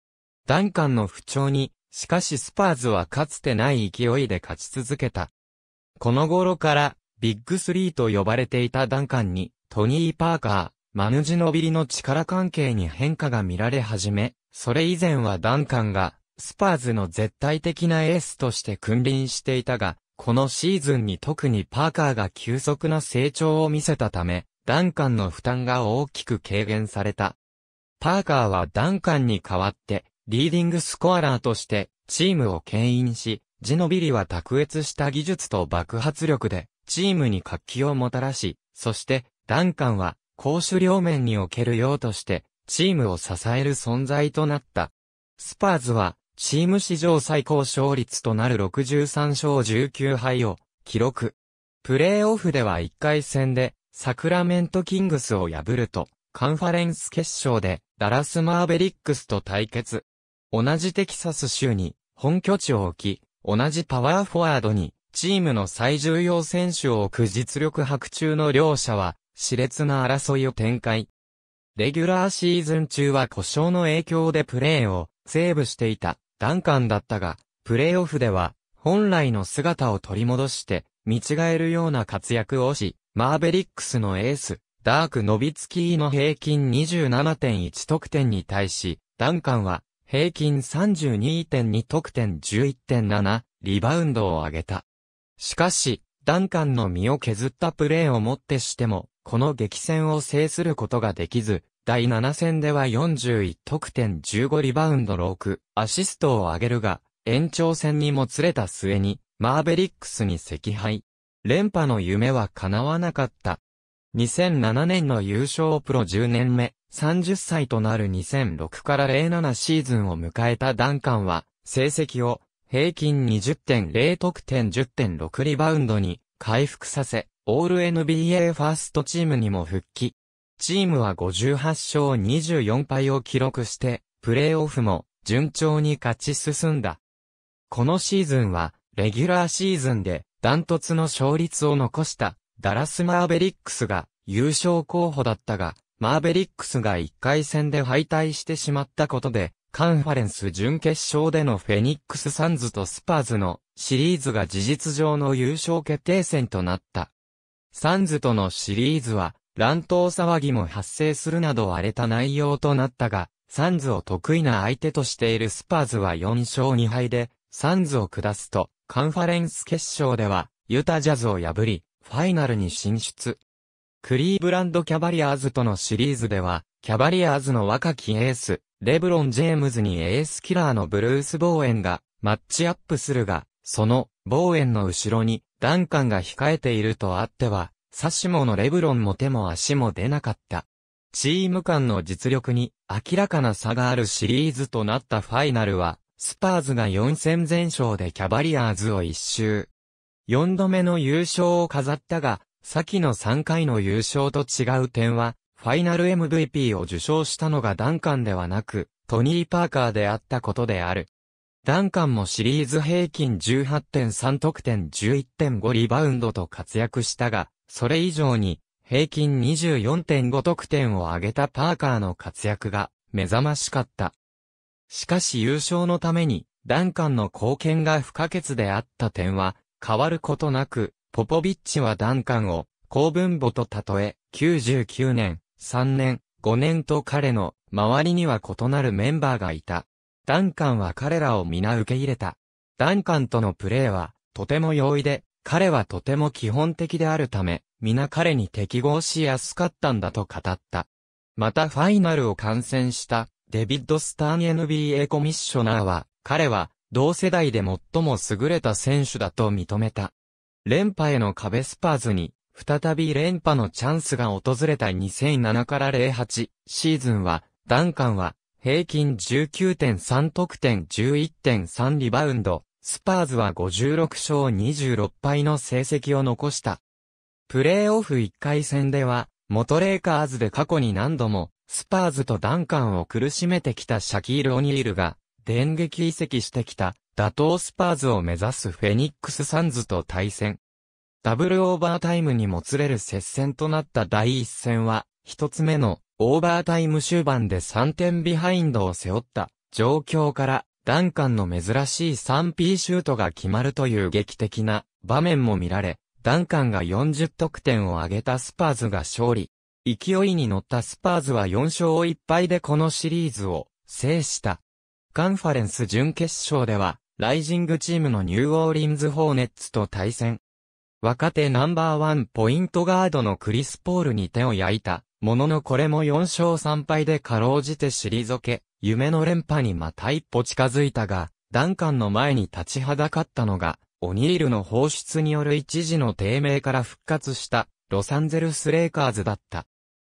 ダンカンの不調に、しかしスパーズはかつてない勢いで勝ち続けた。この頃から、ビッグスリーと呼ばれていたダンカンに、トニー・パーカー、マヌジノビリの力関係に変化が見られ始め、それ以前はダンカンが、スパーズの絶対的なエースとして君臨していたが、このシーズンに特にパーカーが急速な成長を見せたため、ダンカンの負担が大きく軽減された。パーカーはダンカンに代わって、リーディングスコアラーとして、チームを牽引し、ジノビリは卓越した技術と爆発力で、チームに活気をもたらし、そして、ダンカンは、攻守両面におけるようとして、チームを支える存在となった。スパーズは、チーム史上最高勝率となる63勝19敗を記録。プレーオフでは1回戦でサクラメントキングスを破ると、カンファレンス決勝でダラスマーベリックスと対決。同じテキサス州に本拠地を置き、同じパワーフォワードにチームの最重要選手を置く実力伯仲の両者は熾烈な争いを展開。レギュラーシーズン中は故障の影響でプレーをセーブしていたダンカンだったが、プレーオフでは本来の姿を取り戻して見違えるような活躍をし、マーベリックスのエース、ダーク・ノビツキーの平均27.1得点に対し、ダンカンは平均32.2得点11.7リバウンドを上げた。しかし、ダンカンの身を削ったプレーをもってしても、この激戦を制することができず、第7戦では41得点15リバウンド6アシストを上げるが、延長戦にもつれた末に、マーベリックスに惜敗。連覇の夢は叶わなかった。2007年の優勝プロ10年目、30歳となる2006から07シーズンを迎えたダンカンは、成績を平均20.0得点10.6リバウンドに回復させ、オール NBA ファーストチームにも復帰。チームは58勝24敗を記録して、プレーオフも順調に勝ち進んだ。このシーズンは、レギュラーシーズンでダントツの勝率を残したダラスマーベリックスが優勝候補だったが、マーベリックスが1回戦で敗退してしまったことで、カンファレンス準決勝でのフェニックスサンズとスパーズのシリーズが事実上の優勝決定戦となった。サンズとのシリーズは、乱闘騒ぎも発生するなど荒れた内容となったが、サンズを得意な相手としているスパーズは4勝2敗で、サンズを下すと、カンファレンス決勝では、ユタジャズを破り、ファイナルに進出。クリーブランドキャバリアーズとのシリーズでは、キャバリアーズの若きエース、レブロン・ジェームズにエースキラーのブルース・ボーエンがマッチアップするが、その、ボーエンの後ろに、ダンカンが控えているとあっては、さしものレブロンも手も足も出なかった。チーム間の実力に明らかな差があるシリーズとなったファイナルは、スパーズが4戦全勝でキャバリアーズを一周。4度目の優勝を飾ったが、先の3回の優勝と違う点は、ファイナル MVP を受賞したのがダンカンではなく、トニー・パーカーであったことである。ダンカンもシリーズ平均18.3得点11.5リバウンドと活躍したが、それ以上に平均24.5得点を上げたパーカーの活躍が目覚ましかった。しかし優勝のためにダンカンの貢献が不可欠であった点は変わることなく、ポポビッチはダンカンを公文母と例え、99年、3年、5年と彼の周りには異なるメンバーがいた。ダンカンは彼らを皆受け入れた。ダンカンとのプレーはとても容易で、彼はとても基本的であるため、皆彼に適合しやすかったんだと語った。またファイナルを観戦したデビッド・スターン NBA コミッショナーは、彼は同世代で最も優れた選手だと認めた。連覇への壁スパーズに、再び連覇のチャンスが訪れた2007から08シーズンは、ダンカンは平均19.3得点11.3リバウンド、スパーズは56勝26敗の成績を残した。プレーオフ1回戦では、元レーカーズで過去に何度も、スパーズとダンカンを苦しめてきたシャキール・オニールが、電撃移籍してきた、打倒スパーズを目指すフェニックス・サンズと対戦。ダブルオーバータイムにもつれる接戦となった第一戦は、一つ目のオーバータイム終盤で3点ビハインドを背負った状況から、ダンカンの珍しい 3P シュートが決まるという劇的な場面も見られ、ダンカンが40得点を挙げたスパーズが勝利。勢いに乗ったスパーズは4勝1敗でこのシリーズを制した。カンファレンス準決勝では、ライジングチームのニューオーリンズ・ホーネッツと対戦。若手ナンバーワンポイントガードのクリス・ポールに手を焼いた。もののこれも4勝3敗でかろうじて退け、夢の連覇にまた一歩近づいたが、ダンカンの前に立ちはだかったのが、オニールの放出による一時の低迷から復活したロサンゼルスレイカーズだった。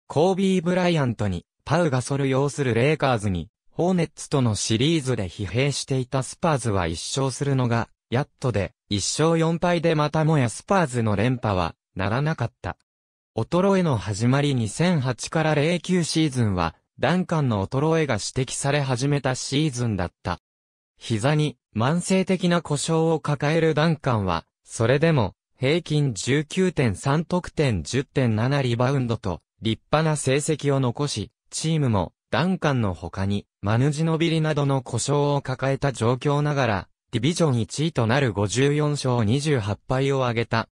コービー・ブライアントにパウガソル擁するレイカーズにホーネッツとのシリーズで疲弊していたスパーズは一勝するのがやっとで一勝四敗でまたもやスパーズの連覇はならなかった。衰えの始まり2008から09シーズンは、ダンカンの衰えが指摘され始めたシーズンだった。膝に慢性的な故障を抱えるダンカンは、それでも、平均19.3得点10.7リバウンドと、立派な成績を残し、チームも、ダンカンの他に、マヌジノビリなどの故障を抱えた状況ながら、ディビジョン1位となる54勝28敗を挙げた。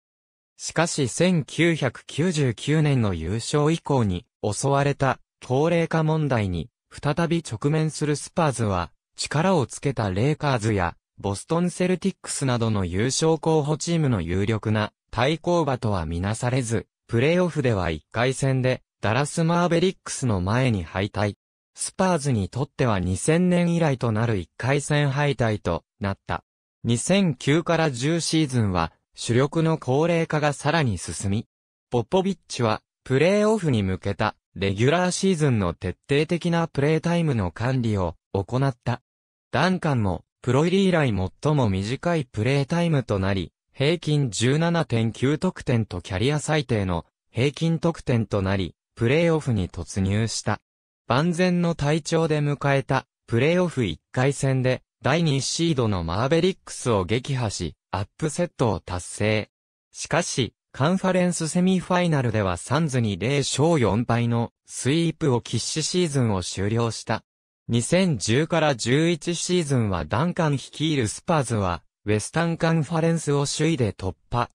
しかし1999年の優勝以降に襲われた高齢化問題に再び直面するスパーズは力をつけたレイカーズやボストンセルティックスなどの優勝候補チームの有力な対抗馬とはみなされず、プレーオフでは1回戦でダラスマーベリックスの前に敗退。スパーズにとっては2000年以来となる1回戦敗退となった。2009から10シーズンは主力の高齢化がさらに進み、ポポビッチは、プレーオフに向けた、レギュラーシーズンの徹底的なプレータイムの管理を行った。ダンカンも、プロ入り以来最も短いプレータイムとなり、平均17.9得点とキャリア最低の平均得点となり、プレーオフに突入した。万全の体調で迎えた、プレーオフ1回戦で、第2シードのマーベリックスを撃破し、アップセットを達成。しかし、カンファレンスセミファイナルではサンズに0勝4敗のスイープを喫しシーズンを終了した。2010から11シーズンはダンカン率いるスパーズは、ウェスタンカンファレンスを首位で突破。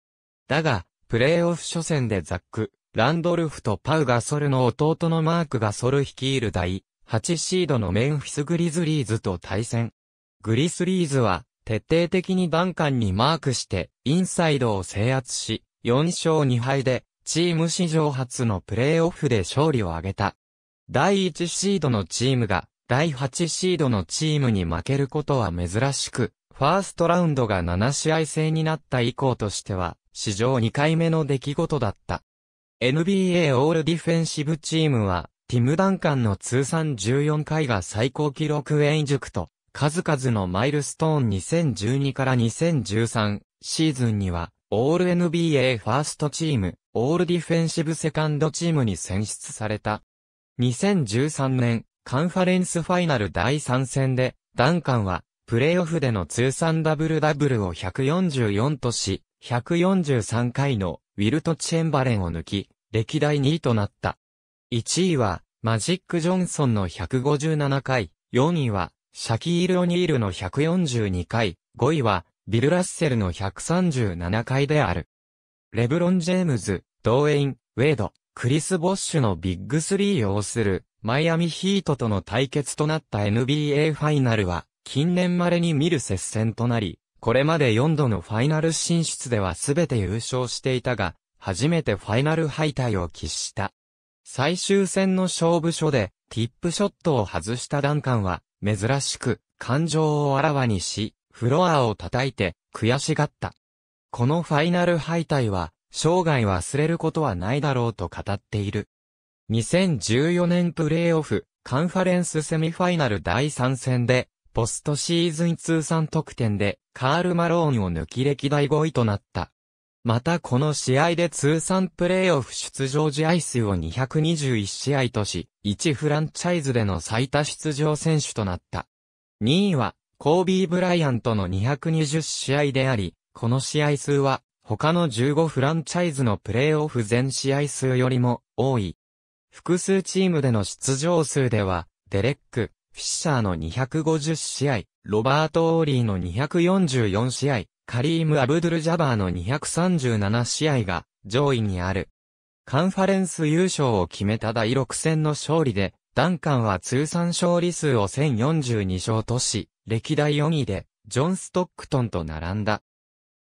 だが、プレーオフ初戦でザック、ランドルフとパウガソルの弟のマークガソル率いる第8シードのメンフィスグリズリーズと対戦。グリスリーズは、徹底的にダンカンにマークして、インサイドを制圧し、4勝2敗で、チーム史上初のプレーオフで勝利を挙げた。第1シードのチームが、第8シードのチームに負けることは珍しく、ファーストラウンドが7試合制になった以降としては、史上2回目の出来事だった。NBA オールディフェンシブチームは、ティム・ダンカンの通算14回が最高記録円熟と、数々のマイルストーン2012から2013シーズンには、オール NBA ファーストチーム、オールディフェンシブセカンドチームに選出された。2013年、カンファレンスファイナル第3戦で、ダンカンは、プレイオフでの通算ダブルダブルを144とし、143回のウィルト・チェンバレンを抜き、歴代2位となった。1位は、マジック・ジョンソンの157回、4位は、シャキール・オニールの142回、5位は、ビル・ラッセルの137回である。レブロン・ジェームズ、ドーエイン、ウェイド、クリス・ボッシュのビッグスリーを要する、マイアミヒートとの対決となった NBA ファイナルは、近年稀に見る接戦となり、これまで4度のファイナル進出では全て優勝していたが、初めてファイナル敗退を喫した。最終戦の勝負所で、ティップショットを外したダンカンは、珍しく、感情をあらわにし、フロアを叩いて、悔しがった。このファイナル敗退は、生涯忘れることはないだろうと語っている。2014年プレーオフ、カンファレンスセミファイナル第3戦で、ポストシーズン通算得点で、カール・マローンを抜き歴代5位となった。またこの試合で通算プレーオフ出場試合数を221試合とし、1フランチャイズでの最多出場選手となった。2位は、コービー・ブライアントの220試合であり、この試合数は他の15フランチャイズのプレーオフ全試合数よりも多い。複数チームでの出場数では、デレック、フィッシャーの250試合、ロバート・オーリーの244試合、カリーム・アブドゥル・ジャバーの237試合が上位にある。カンファレンス優勝を決めた第6戦の勝利で、ダンカンは通算勝利数を1042勝とし、歴代4位で、ジョン・ストックトンと並んだ。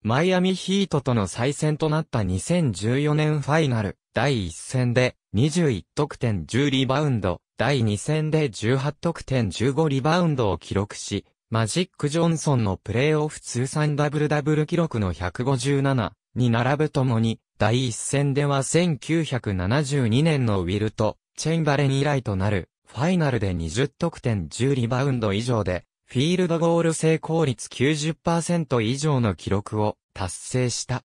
マイアミヒートとの再戦となった2014年ファイナル、第1戦で21得点10リバウンド、第2戦で18得点15リバウンドを記録し、マジック・ジョンソンのプレーオフ通算ダブルダブル記録の157に並ぶともに、第1戦では1972年のウィルト、チェンバレン以来となる、ファイナルで20得点10リバウンド以上で、フィールドゴール成功率90%以上の記録を達成した。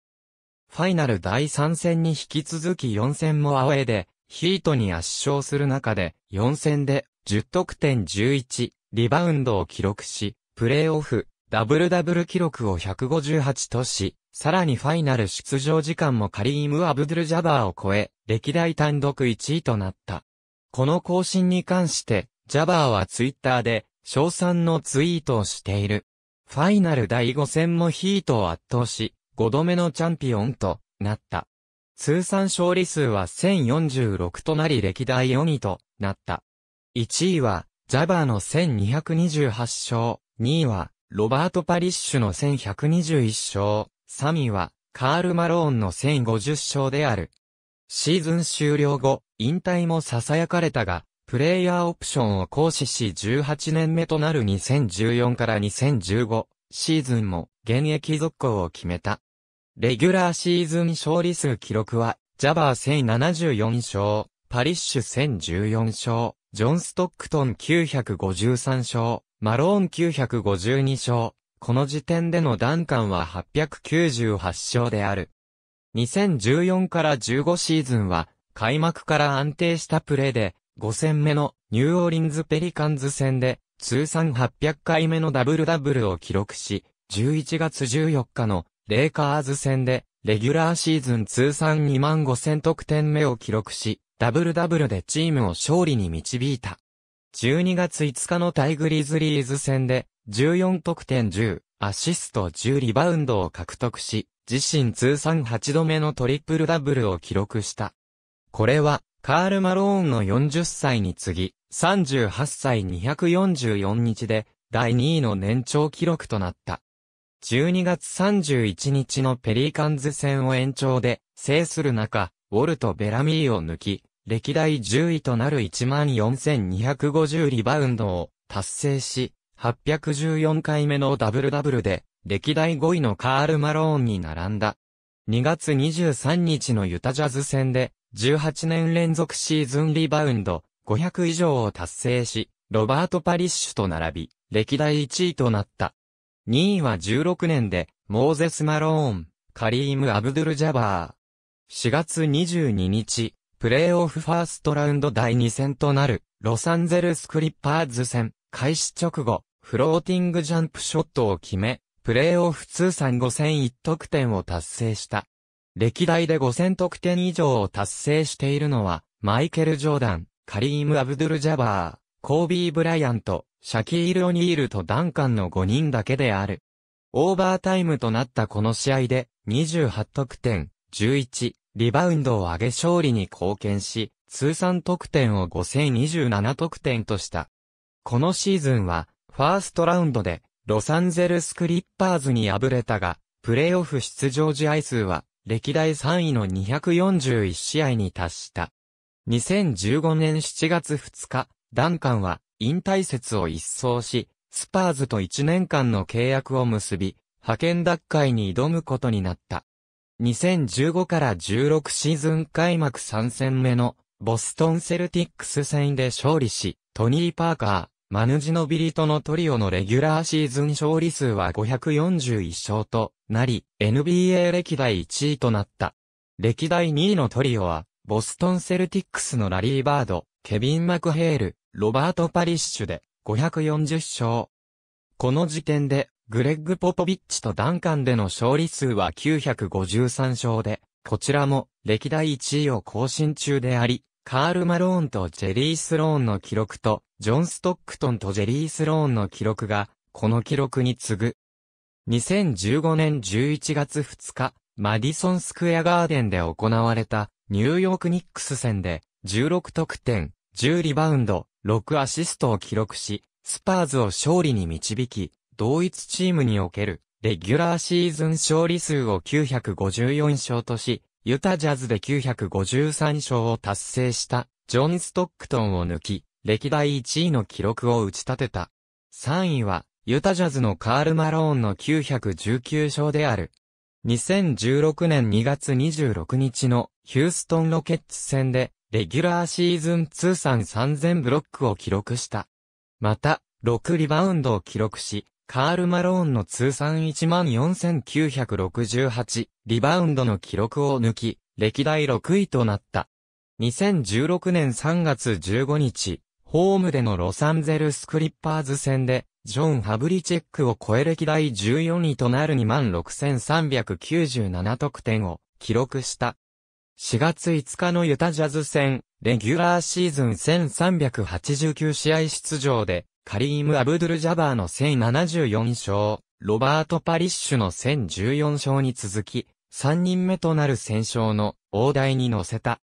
ファイナル第3戦に引き続き4戦もアウェーで、ヒートに圧勝する中で、4戦で10得点11、リバウンドを記録し、プレーオフ、ダブルダブル記録を158とし、さらにファイナル出場時間もカリーム・アブドゥル・ジャバーを超え、歴代単独1位となった。この更新に関して、ジャバーはツイッターで、賞賛のツイートをしている。ファイナル第5戦もヒートを圧倒し、5度目のチャンピオンとなった。通算勝利数は1046となり歴代4位となった。1位は、ジャバーの1228勝、2位は、ロバート・パリッシュの1121勝、3位は、カール・マローンの1050勝である。シーズン終了後、引退も囁かれたが、プレイヤーオプションを行使し18年目となる2014から2015シーズンも現役続行を決めた。レギュラーシーズン勝利数記録は、ジャバー1074勝、パリッシュ1014勝、ジョンストックトン953勝、マローン952勝、この時点でのダンカンは898勝である。2014から15シーズンは、開幕から安定したプレーで、5戦目のニューオーリンズペリカンズ戦で通算800回目のダブルダブルを記録し、11月14日のレイカーズ戦でレギュラーシーズン通算2万5000得点目を記録し、ダブルダブルでチームを勝利に導いた。12月5日のタイグリズリーズ戦で14得点10、アシスト10リバウンドを獲得し、自身通算8度目のトリプルダブルを記録した。これはカール・マローンの40歳に次ぎ、38歳244日で第2位の年長記録となった。12月31日のペリーカンズ戦を延長で制する中、ウォルト・ベラミーを抜き、歴代10位となる14,250リバウンドを達成し、814回目のダブルダブルで、歴代5位のカール・マローンに並んだ。2月23日のユタジャズ戦で、18年連続シーズンリバウンド500以上を達成し、ロバート・パリッシュと並び、歴代1位となった。2位は16年で、モーゼス・マローン、カリーム・アブドゥル・ジャバー。4月22日、プレーオフファーストラウンド第2戦となる、ロサンゼルスクリッパーズ戦、開始直後、フローティングジャンプショットを決め、プレーオフ通算5001得点を達成した。歴代で5戦得点以上を達成しているのは、マイケル・ジョーダン、カリーム・アブドゥル・ジャバー、コービー・ブライアント、シャキール・オニールとダンカンの5人だけである。オーバータイムとなったこの試合で、28得点、11、リバウンドを上げ勝利に貢献し、通算得点を5027得点とした。このシーズンは、ファーストラウンドで、ロサンゼルスクリッパーズに敗れたが、プレイオフ出場試合数は、歴代3位の241試合に達した。2015年7月2日、ダンカンは、引退説を一掃し、スパーズと1年間の契約を結び、派遣奪回に挑むことになった。2015から16シーズン開幕3戦目のボストンセルティックス戦で勝利し、トニー・パーカー、マヌジノビリトのトリオのレギュラーシーズン勝利数は541勝となり、NBA 歴代1位となった。歴代2位のトリオは、ボストンセルティックスのラリー・バード、ケビン・マクヘール、ロバート・パリッシュで540勝。この時点でグレッグ・ポポビッチとダンカンでの勝利数は953勝で、こちらも歴代1位を更新中であり、カール・マローンとジェリー・スローンの記録と、ジョン・ストックトンとジェリー・スローンの記録が、この記録に次ぐ。2015年11月2日、マディソン・スクエア・ガーデンで行われた、ニューヨーク・ニックス戦で、16得点、10リバウンド、6アシストを記録し、スパーズを勝利に導き、同一チームにおける、レギュラーシーズン勝利数を954勝とし、ユタジャズで953勝を達成した、ジョン・ストックトンを抜き、歴代1位の記録を打ち立てた。3位は、ユタジャズのカール・マローンの919勝である。2016年2月26日のヒューストン・ロケッツ戦で、レギュラーシーズン通算3000ブロックを記録した。また、6リバウンドを記録し、カール・マローンの通算14,968リバウンドの記録を抜き、歴代6位となった。2016年3月15日、ホームでのロサンゼルスクリッパーズ戦で、ジョン・ハブリチェックを超え歴代14位となる26,397得点を記録した。4月5日のユタジャズ戦、レギュラーシーズン1389試合出場で、カリーム・アブドゥル・ジャバーの1074勝、ロバート・パリッシュの1014勝に続き、3人目となる戦勝の大台に乗せた。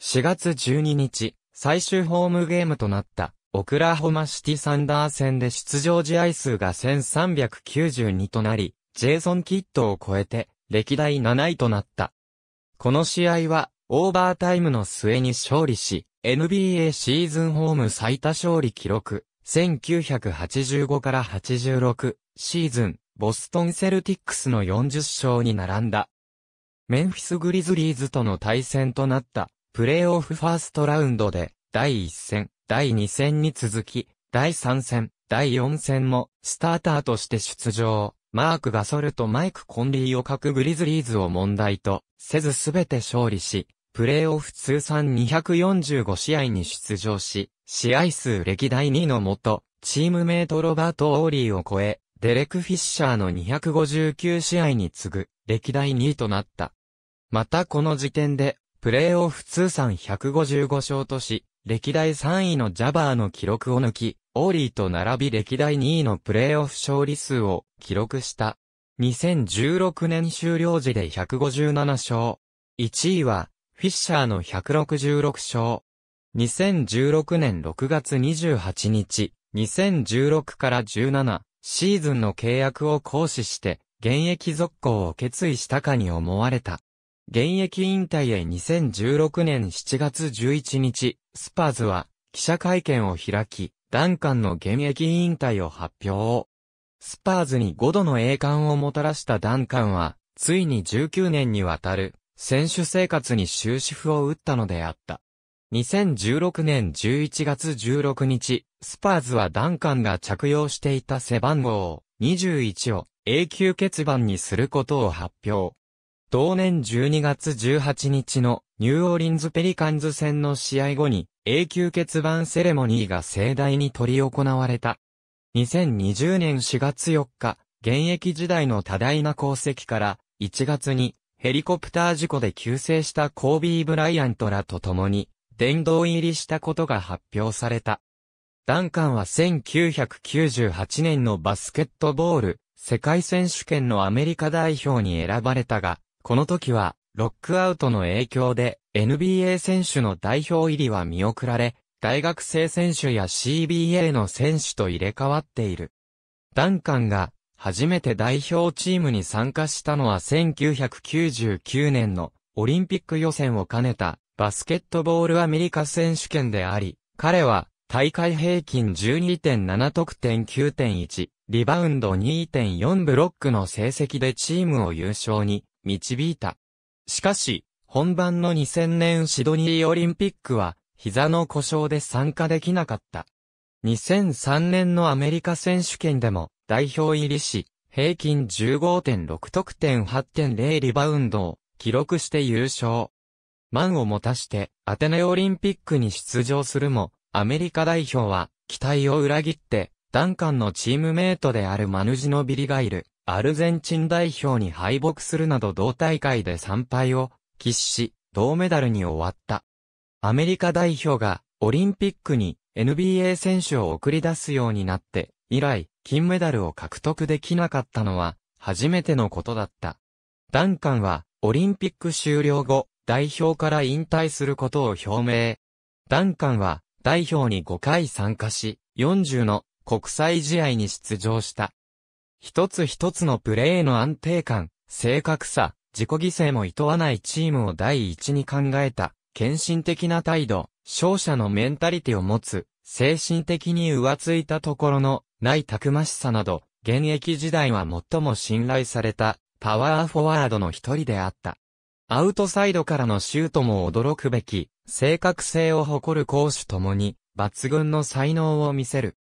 4月12日、最終ホームゲームとなったオクラホマシティサンダー戦で出場試合数が1392となり、ジェイソン・キッドを超えて歴代7位となった。この試合はオーバータイムの末に勝利し、NBA シーズンホーム最多勝利記録、1985から86シーズン、ボストンセルティックスの40勝に並んだ。メンフィスグリズリーズとの対戦となったプレーオフファーストラウンドで第1戦、第2戦に続き、第3戦、第4戦もスターターとして出場。マーク・ガソルとマイク・コンリーを欠くグリズリーズを問題とせずすべて勝利し、プレーオフ通算245試合に出場し、試合数歴代2位のもと、チームメイトロバート・オーリーを超え、デレク・フィッシャーの259試合に次ぐ、歴代2位となった。またこの時点で、プレーオフ通算155勝とし、歴代3位のジャバーの記録を抜き、オーリーと並び歴代2位のプレーオフ勝利数を記録した。2016年終了時で157勝。1位は、フィッシャーの166勝。2016年6月28日、2016から17シーズンの契約を行使して、現役続行を決意したかに思われた。現役引退へ2016年7月11日、スパーズは記者会見を開き、ダンカンの現役引退を発表。スパーズに5度の栄冠をもたらしたダンカンは、ついに19年にわたる選手生活に終止符を打ったのであった。2016年11月16日、スパーズはダンカンが着用していた背番号21を永久欠番にすることを発表。同年12月18日のニューオーリンズペリカンズ戦の試合後に永久欠番セレモニーが盛大に取り行われた。2020年4月4日、現役時代の多大な功績から1月にヘリコプター事故で急逝したコービー・ブライアントらと共に殿堂入りしたことが発表された。ダンカンは1998年のバスケットボール世界選手権のアメリカ代表に選ばれたが、この時はロックアウトの影響で NBA 選手の代表入りは見送られ、大学生選手や CBA の選手と入れ替わっている。ダンカンが初めて代表チームに参加したのは1999年のオリンピック予選を兼ねたバスケットボールアメリカ選手権であり、彼は大会平均12.7得点9.1、リバウンド2.4ブロックの成績でチームを優勝に導いた。しかし、本番の2000年シドニーオリンピックは膝の故障で参加できなかった。2003年のアメリカ選手権でも代表入りし、平均15.6得点8.0リバウンドを記録して優勝。満を持たしてアテネオリンピックに出場するも、アメリカ代表は期待を裏切って、ダンカンのチームメイトであるマヌジノビリがいる、アルゼンチン代表に敗北するなど同大会で参拝を喫し、銅メダルに終わった。アメリカ代表がオリンピックに NBA 選手を送り出すようになって、以来、金メダルを獲得できなかったのは初めてのことだった。ダンカンはオリンピック終了後、代表から引退することを表明。ダンカンは代表に5回参加し、40の国際試合に出場した。一つ一つのプレーの安定感、正確さ、自己犠牲も厭わないチームを第一に考えた、献身的な態度、勝者のメンタリティを持つ、精神的に浮ついたところの、ないたくましさなど、現役時代は最も信頼された、パワーフォワードの一人であった。アウトサイドからのシュートも驚くべき、正確性を誇る攻守ともに、抜群の才能を見せる。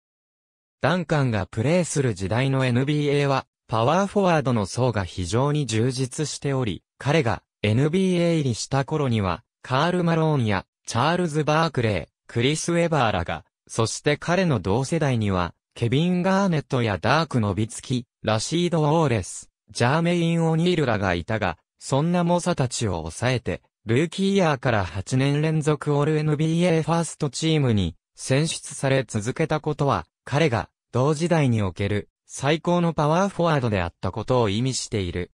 ダンカンがプレーする時代の NBA は、パワーフォワードの層が非常に充実しており、彼が NBA 入りした頃には、カール・マローンやチャールズ・バークレー、クリス・ウェバーらが、そして彼の同世代には、ケビン・ガーネットやダーク・ノビツキ、ラシード・オーレス、ジャーメイン・オニールらがいたが、そんな猛者たちを抑えて、ルーキーイヤーから8年連続オール NBA ファーストチームに選出され続けたことは、彼が同時代における最高のパワーフォワードであったことを意味している。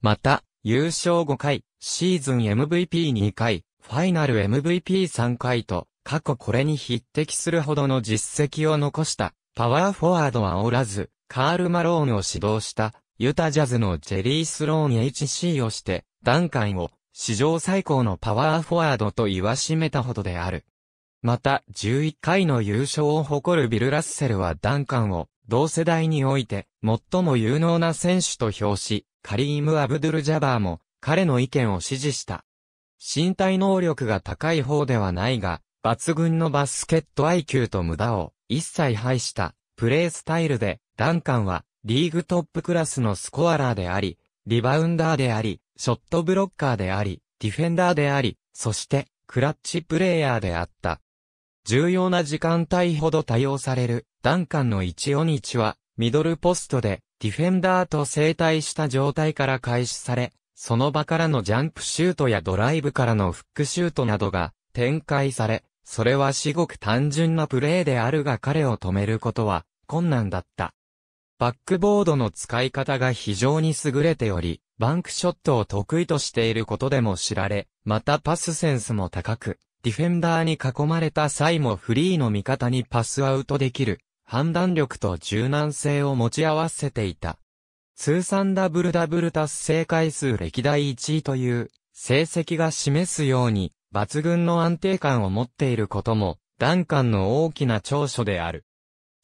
また、優勝5回、シーズン MVP2 回、ファイナル MVP3 回と、過去これに匹敵するほどの実績を残したパワーフォワードはおらず、カール・マローンを指導したユタジャズのジェリー・スローン HC をして、ダンカンを史上最高のパワーフォワードと言わしめたほどである。また、11回の優勝を誇るビル・ラッセルはダンカンを同世代において最も有能な選手と評し、カリーム・アブドゥル・ジャバーも彼の意見を支持した。身体能力が高い方ではないが、抜群のバスケット IQ と無駄を一切排したプレースタイルで、ダンカンはリーグトップクラスのスコアラーであり、リバウンダーであり、ショットブロッカーであり、ディフェンダーであり、そして、クラッチプレイヤーであった。重要な時間帯ほど多用される、ダンカンの一オ日は、ミドルポストで、ディフェンダーと整体した状態から開始され、その場からのジャンプシュートやドライブからのフックシュートなどが展開され、それは至極単純なプレーであるが彼を止めることは困難だった。バックボードの使い方が非常に優れており、バンクショットを得意としていることでも知られ、またパスセンスも高く、ディフェンダーに囲まれた際もフリーの味方にパスアウトできる、判断力と柔軟性を持ち合わせていた。通算ダブルダブル達成回数歴代1位という成績が示すように抜群の安定感を持っていることもダンカンの大きな長所である。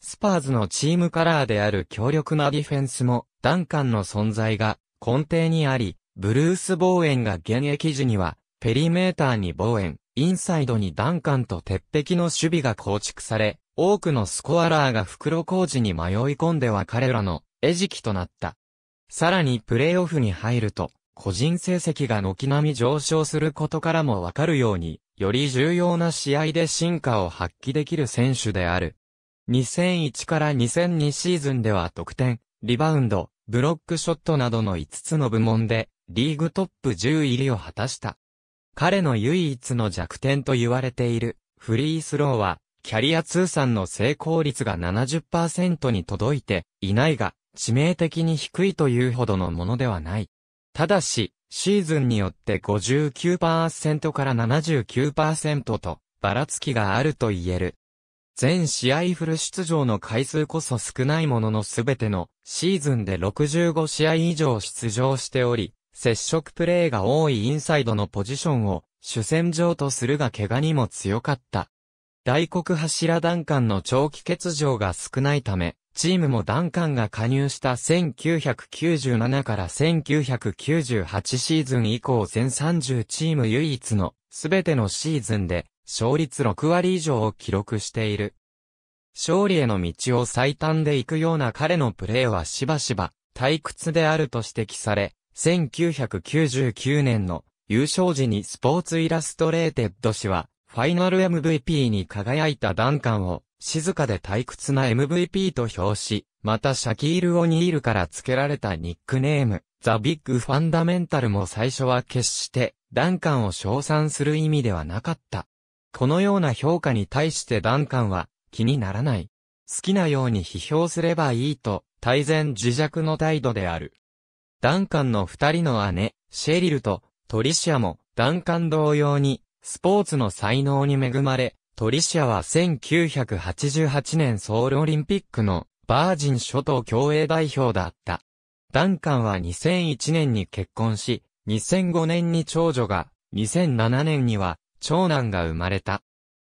スパーズのチームカラーである強力なディフェンスも、ダンカンの存在が根底にあり、ブルース・ボーエンが現役時には、ペリメーターにボーエン、インサイドにダンカンと鉄壁の守備が構築され、多くのスコアラーが袋小路に迷い込んでは彼らの餌食となった。さらにプレイオフに入ると、個人成績が軒並み上昇することからもわかるように、より重要な試合で進化を発揮できる選手である。2001から2002シーズンでは得点、リバウンド、ブロックショットなどの5つの部門で、リーグトップ10入りを果たした。彼の唯一の弱点と言われている、フリースローは、キャリア通算の成功率が70%に届いていないが、致命的に低いというほどのものではない。ただし、シーズンによって59%から79%と、ばらつきがあると言える。全試合フル出場の回数こそ少ないもののすべてのシーズンで65試合以上出場しており、接触プレーが多いインサイドのポジションを主戦場とするが怪我にも強かった。大黒柱ダンカンの長期欠場が少ないため、チームもダンカンが加入した1997から1998シーズン以降全30チーム唯一のすべてのシーズンで勝率6割以上を記録している。勝利への道を最短で行くような彼のプレーはしばしば退屈であると指摘され、1999年の優勝時にスポーツイラストレーテッド氏は、ファイナル MVP に輝いたダンカンを、静かで退屈な MVP と評し、またシャキール・オニールから付けられたニックネーム、ザ・ビッグ・ファンダメンタルも最初は決して、ダンカンを称賛する意味ではなかった。このような評価に対してダンカンは気にならない。好きなように批評すればいいと、大然自弱の態度である。ダンカンの二人の姉、シェリルとトリシアも、ダンカン同様に、スポーツの才能に恵まれ、トリシアは1988年ソウルオリンピックのバージン諸島競泳代表だった。ダンカンは2001年に結婚し、2005年に長女が、2007年には長男が生まれた。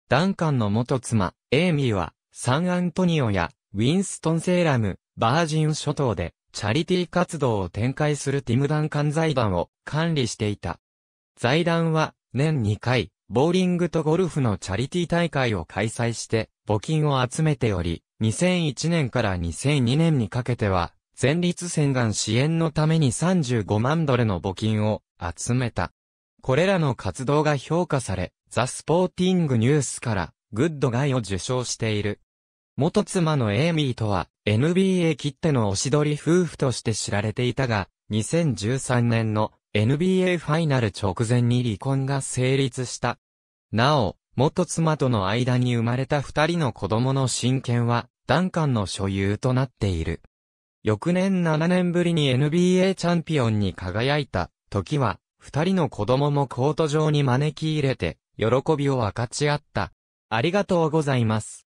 ダンカンの元妻、エイミーは、サンアントニオや、ウィンストンセーラム、バージン諸島で、チャリティー活動を展開するティムダンカン財団を管理していた。財団は、年2回、ボーリングとゴルフのチャリティー大会を開催して、募金を集めており、2001年から2002年にかけては、前立腺がん支援のために35万ドルの募金を集めた。これらの活動が評価され、ザ・スポーティングニュースからグッドガイを受賞している。元妻のエイミーとは NBA 切手のおしどり夫婦として知られていたが、2013年の NBA ファイナル直前に離婚が成立した。なお、元妻との間に生まれた二人の子供の親権は、ダンカンの所有となっている。翌年7年ぶりに NBA チャンピオンに輝いた時は、二人の子供もコート上に招き入れて、喜びを分かち合った。ありがとうございます。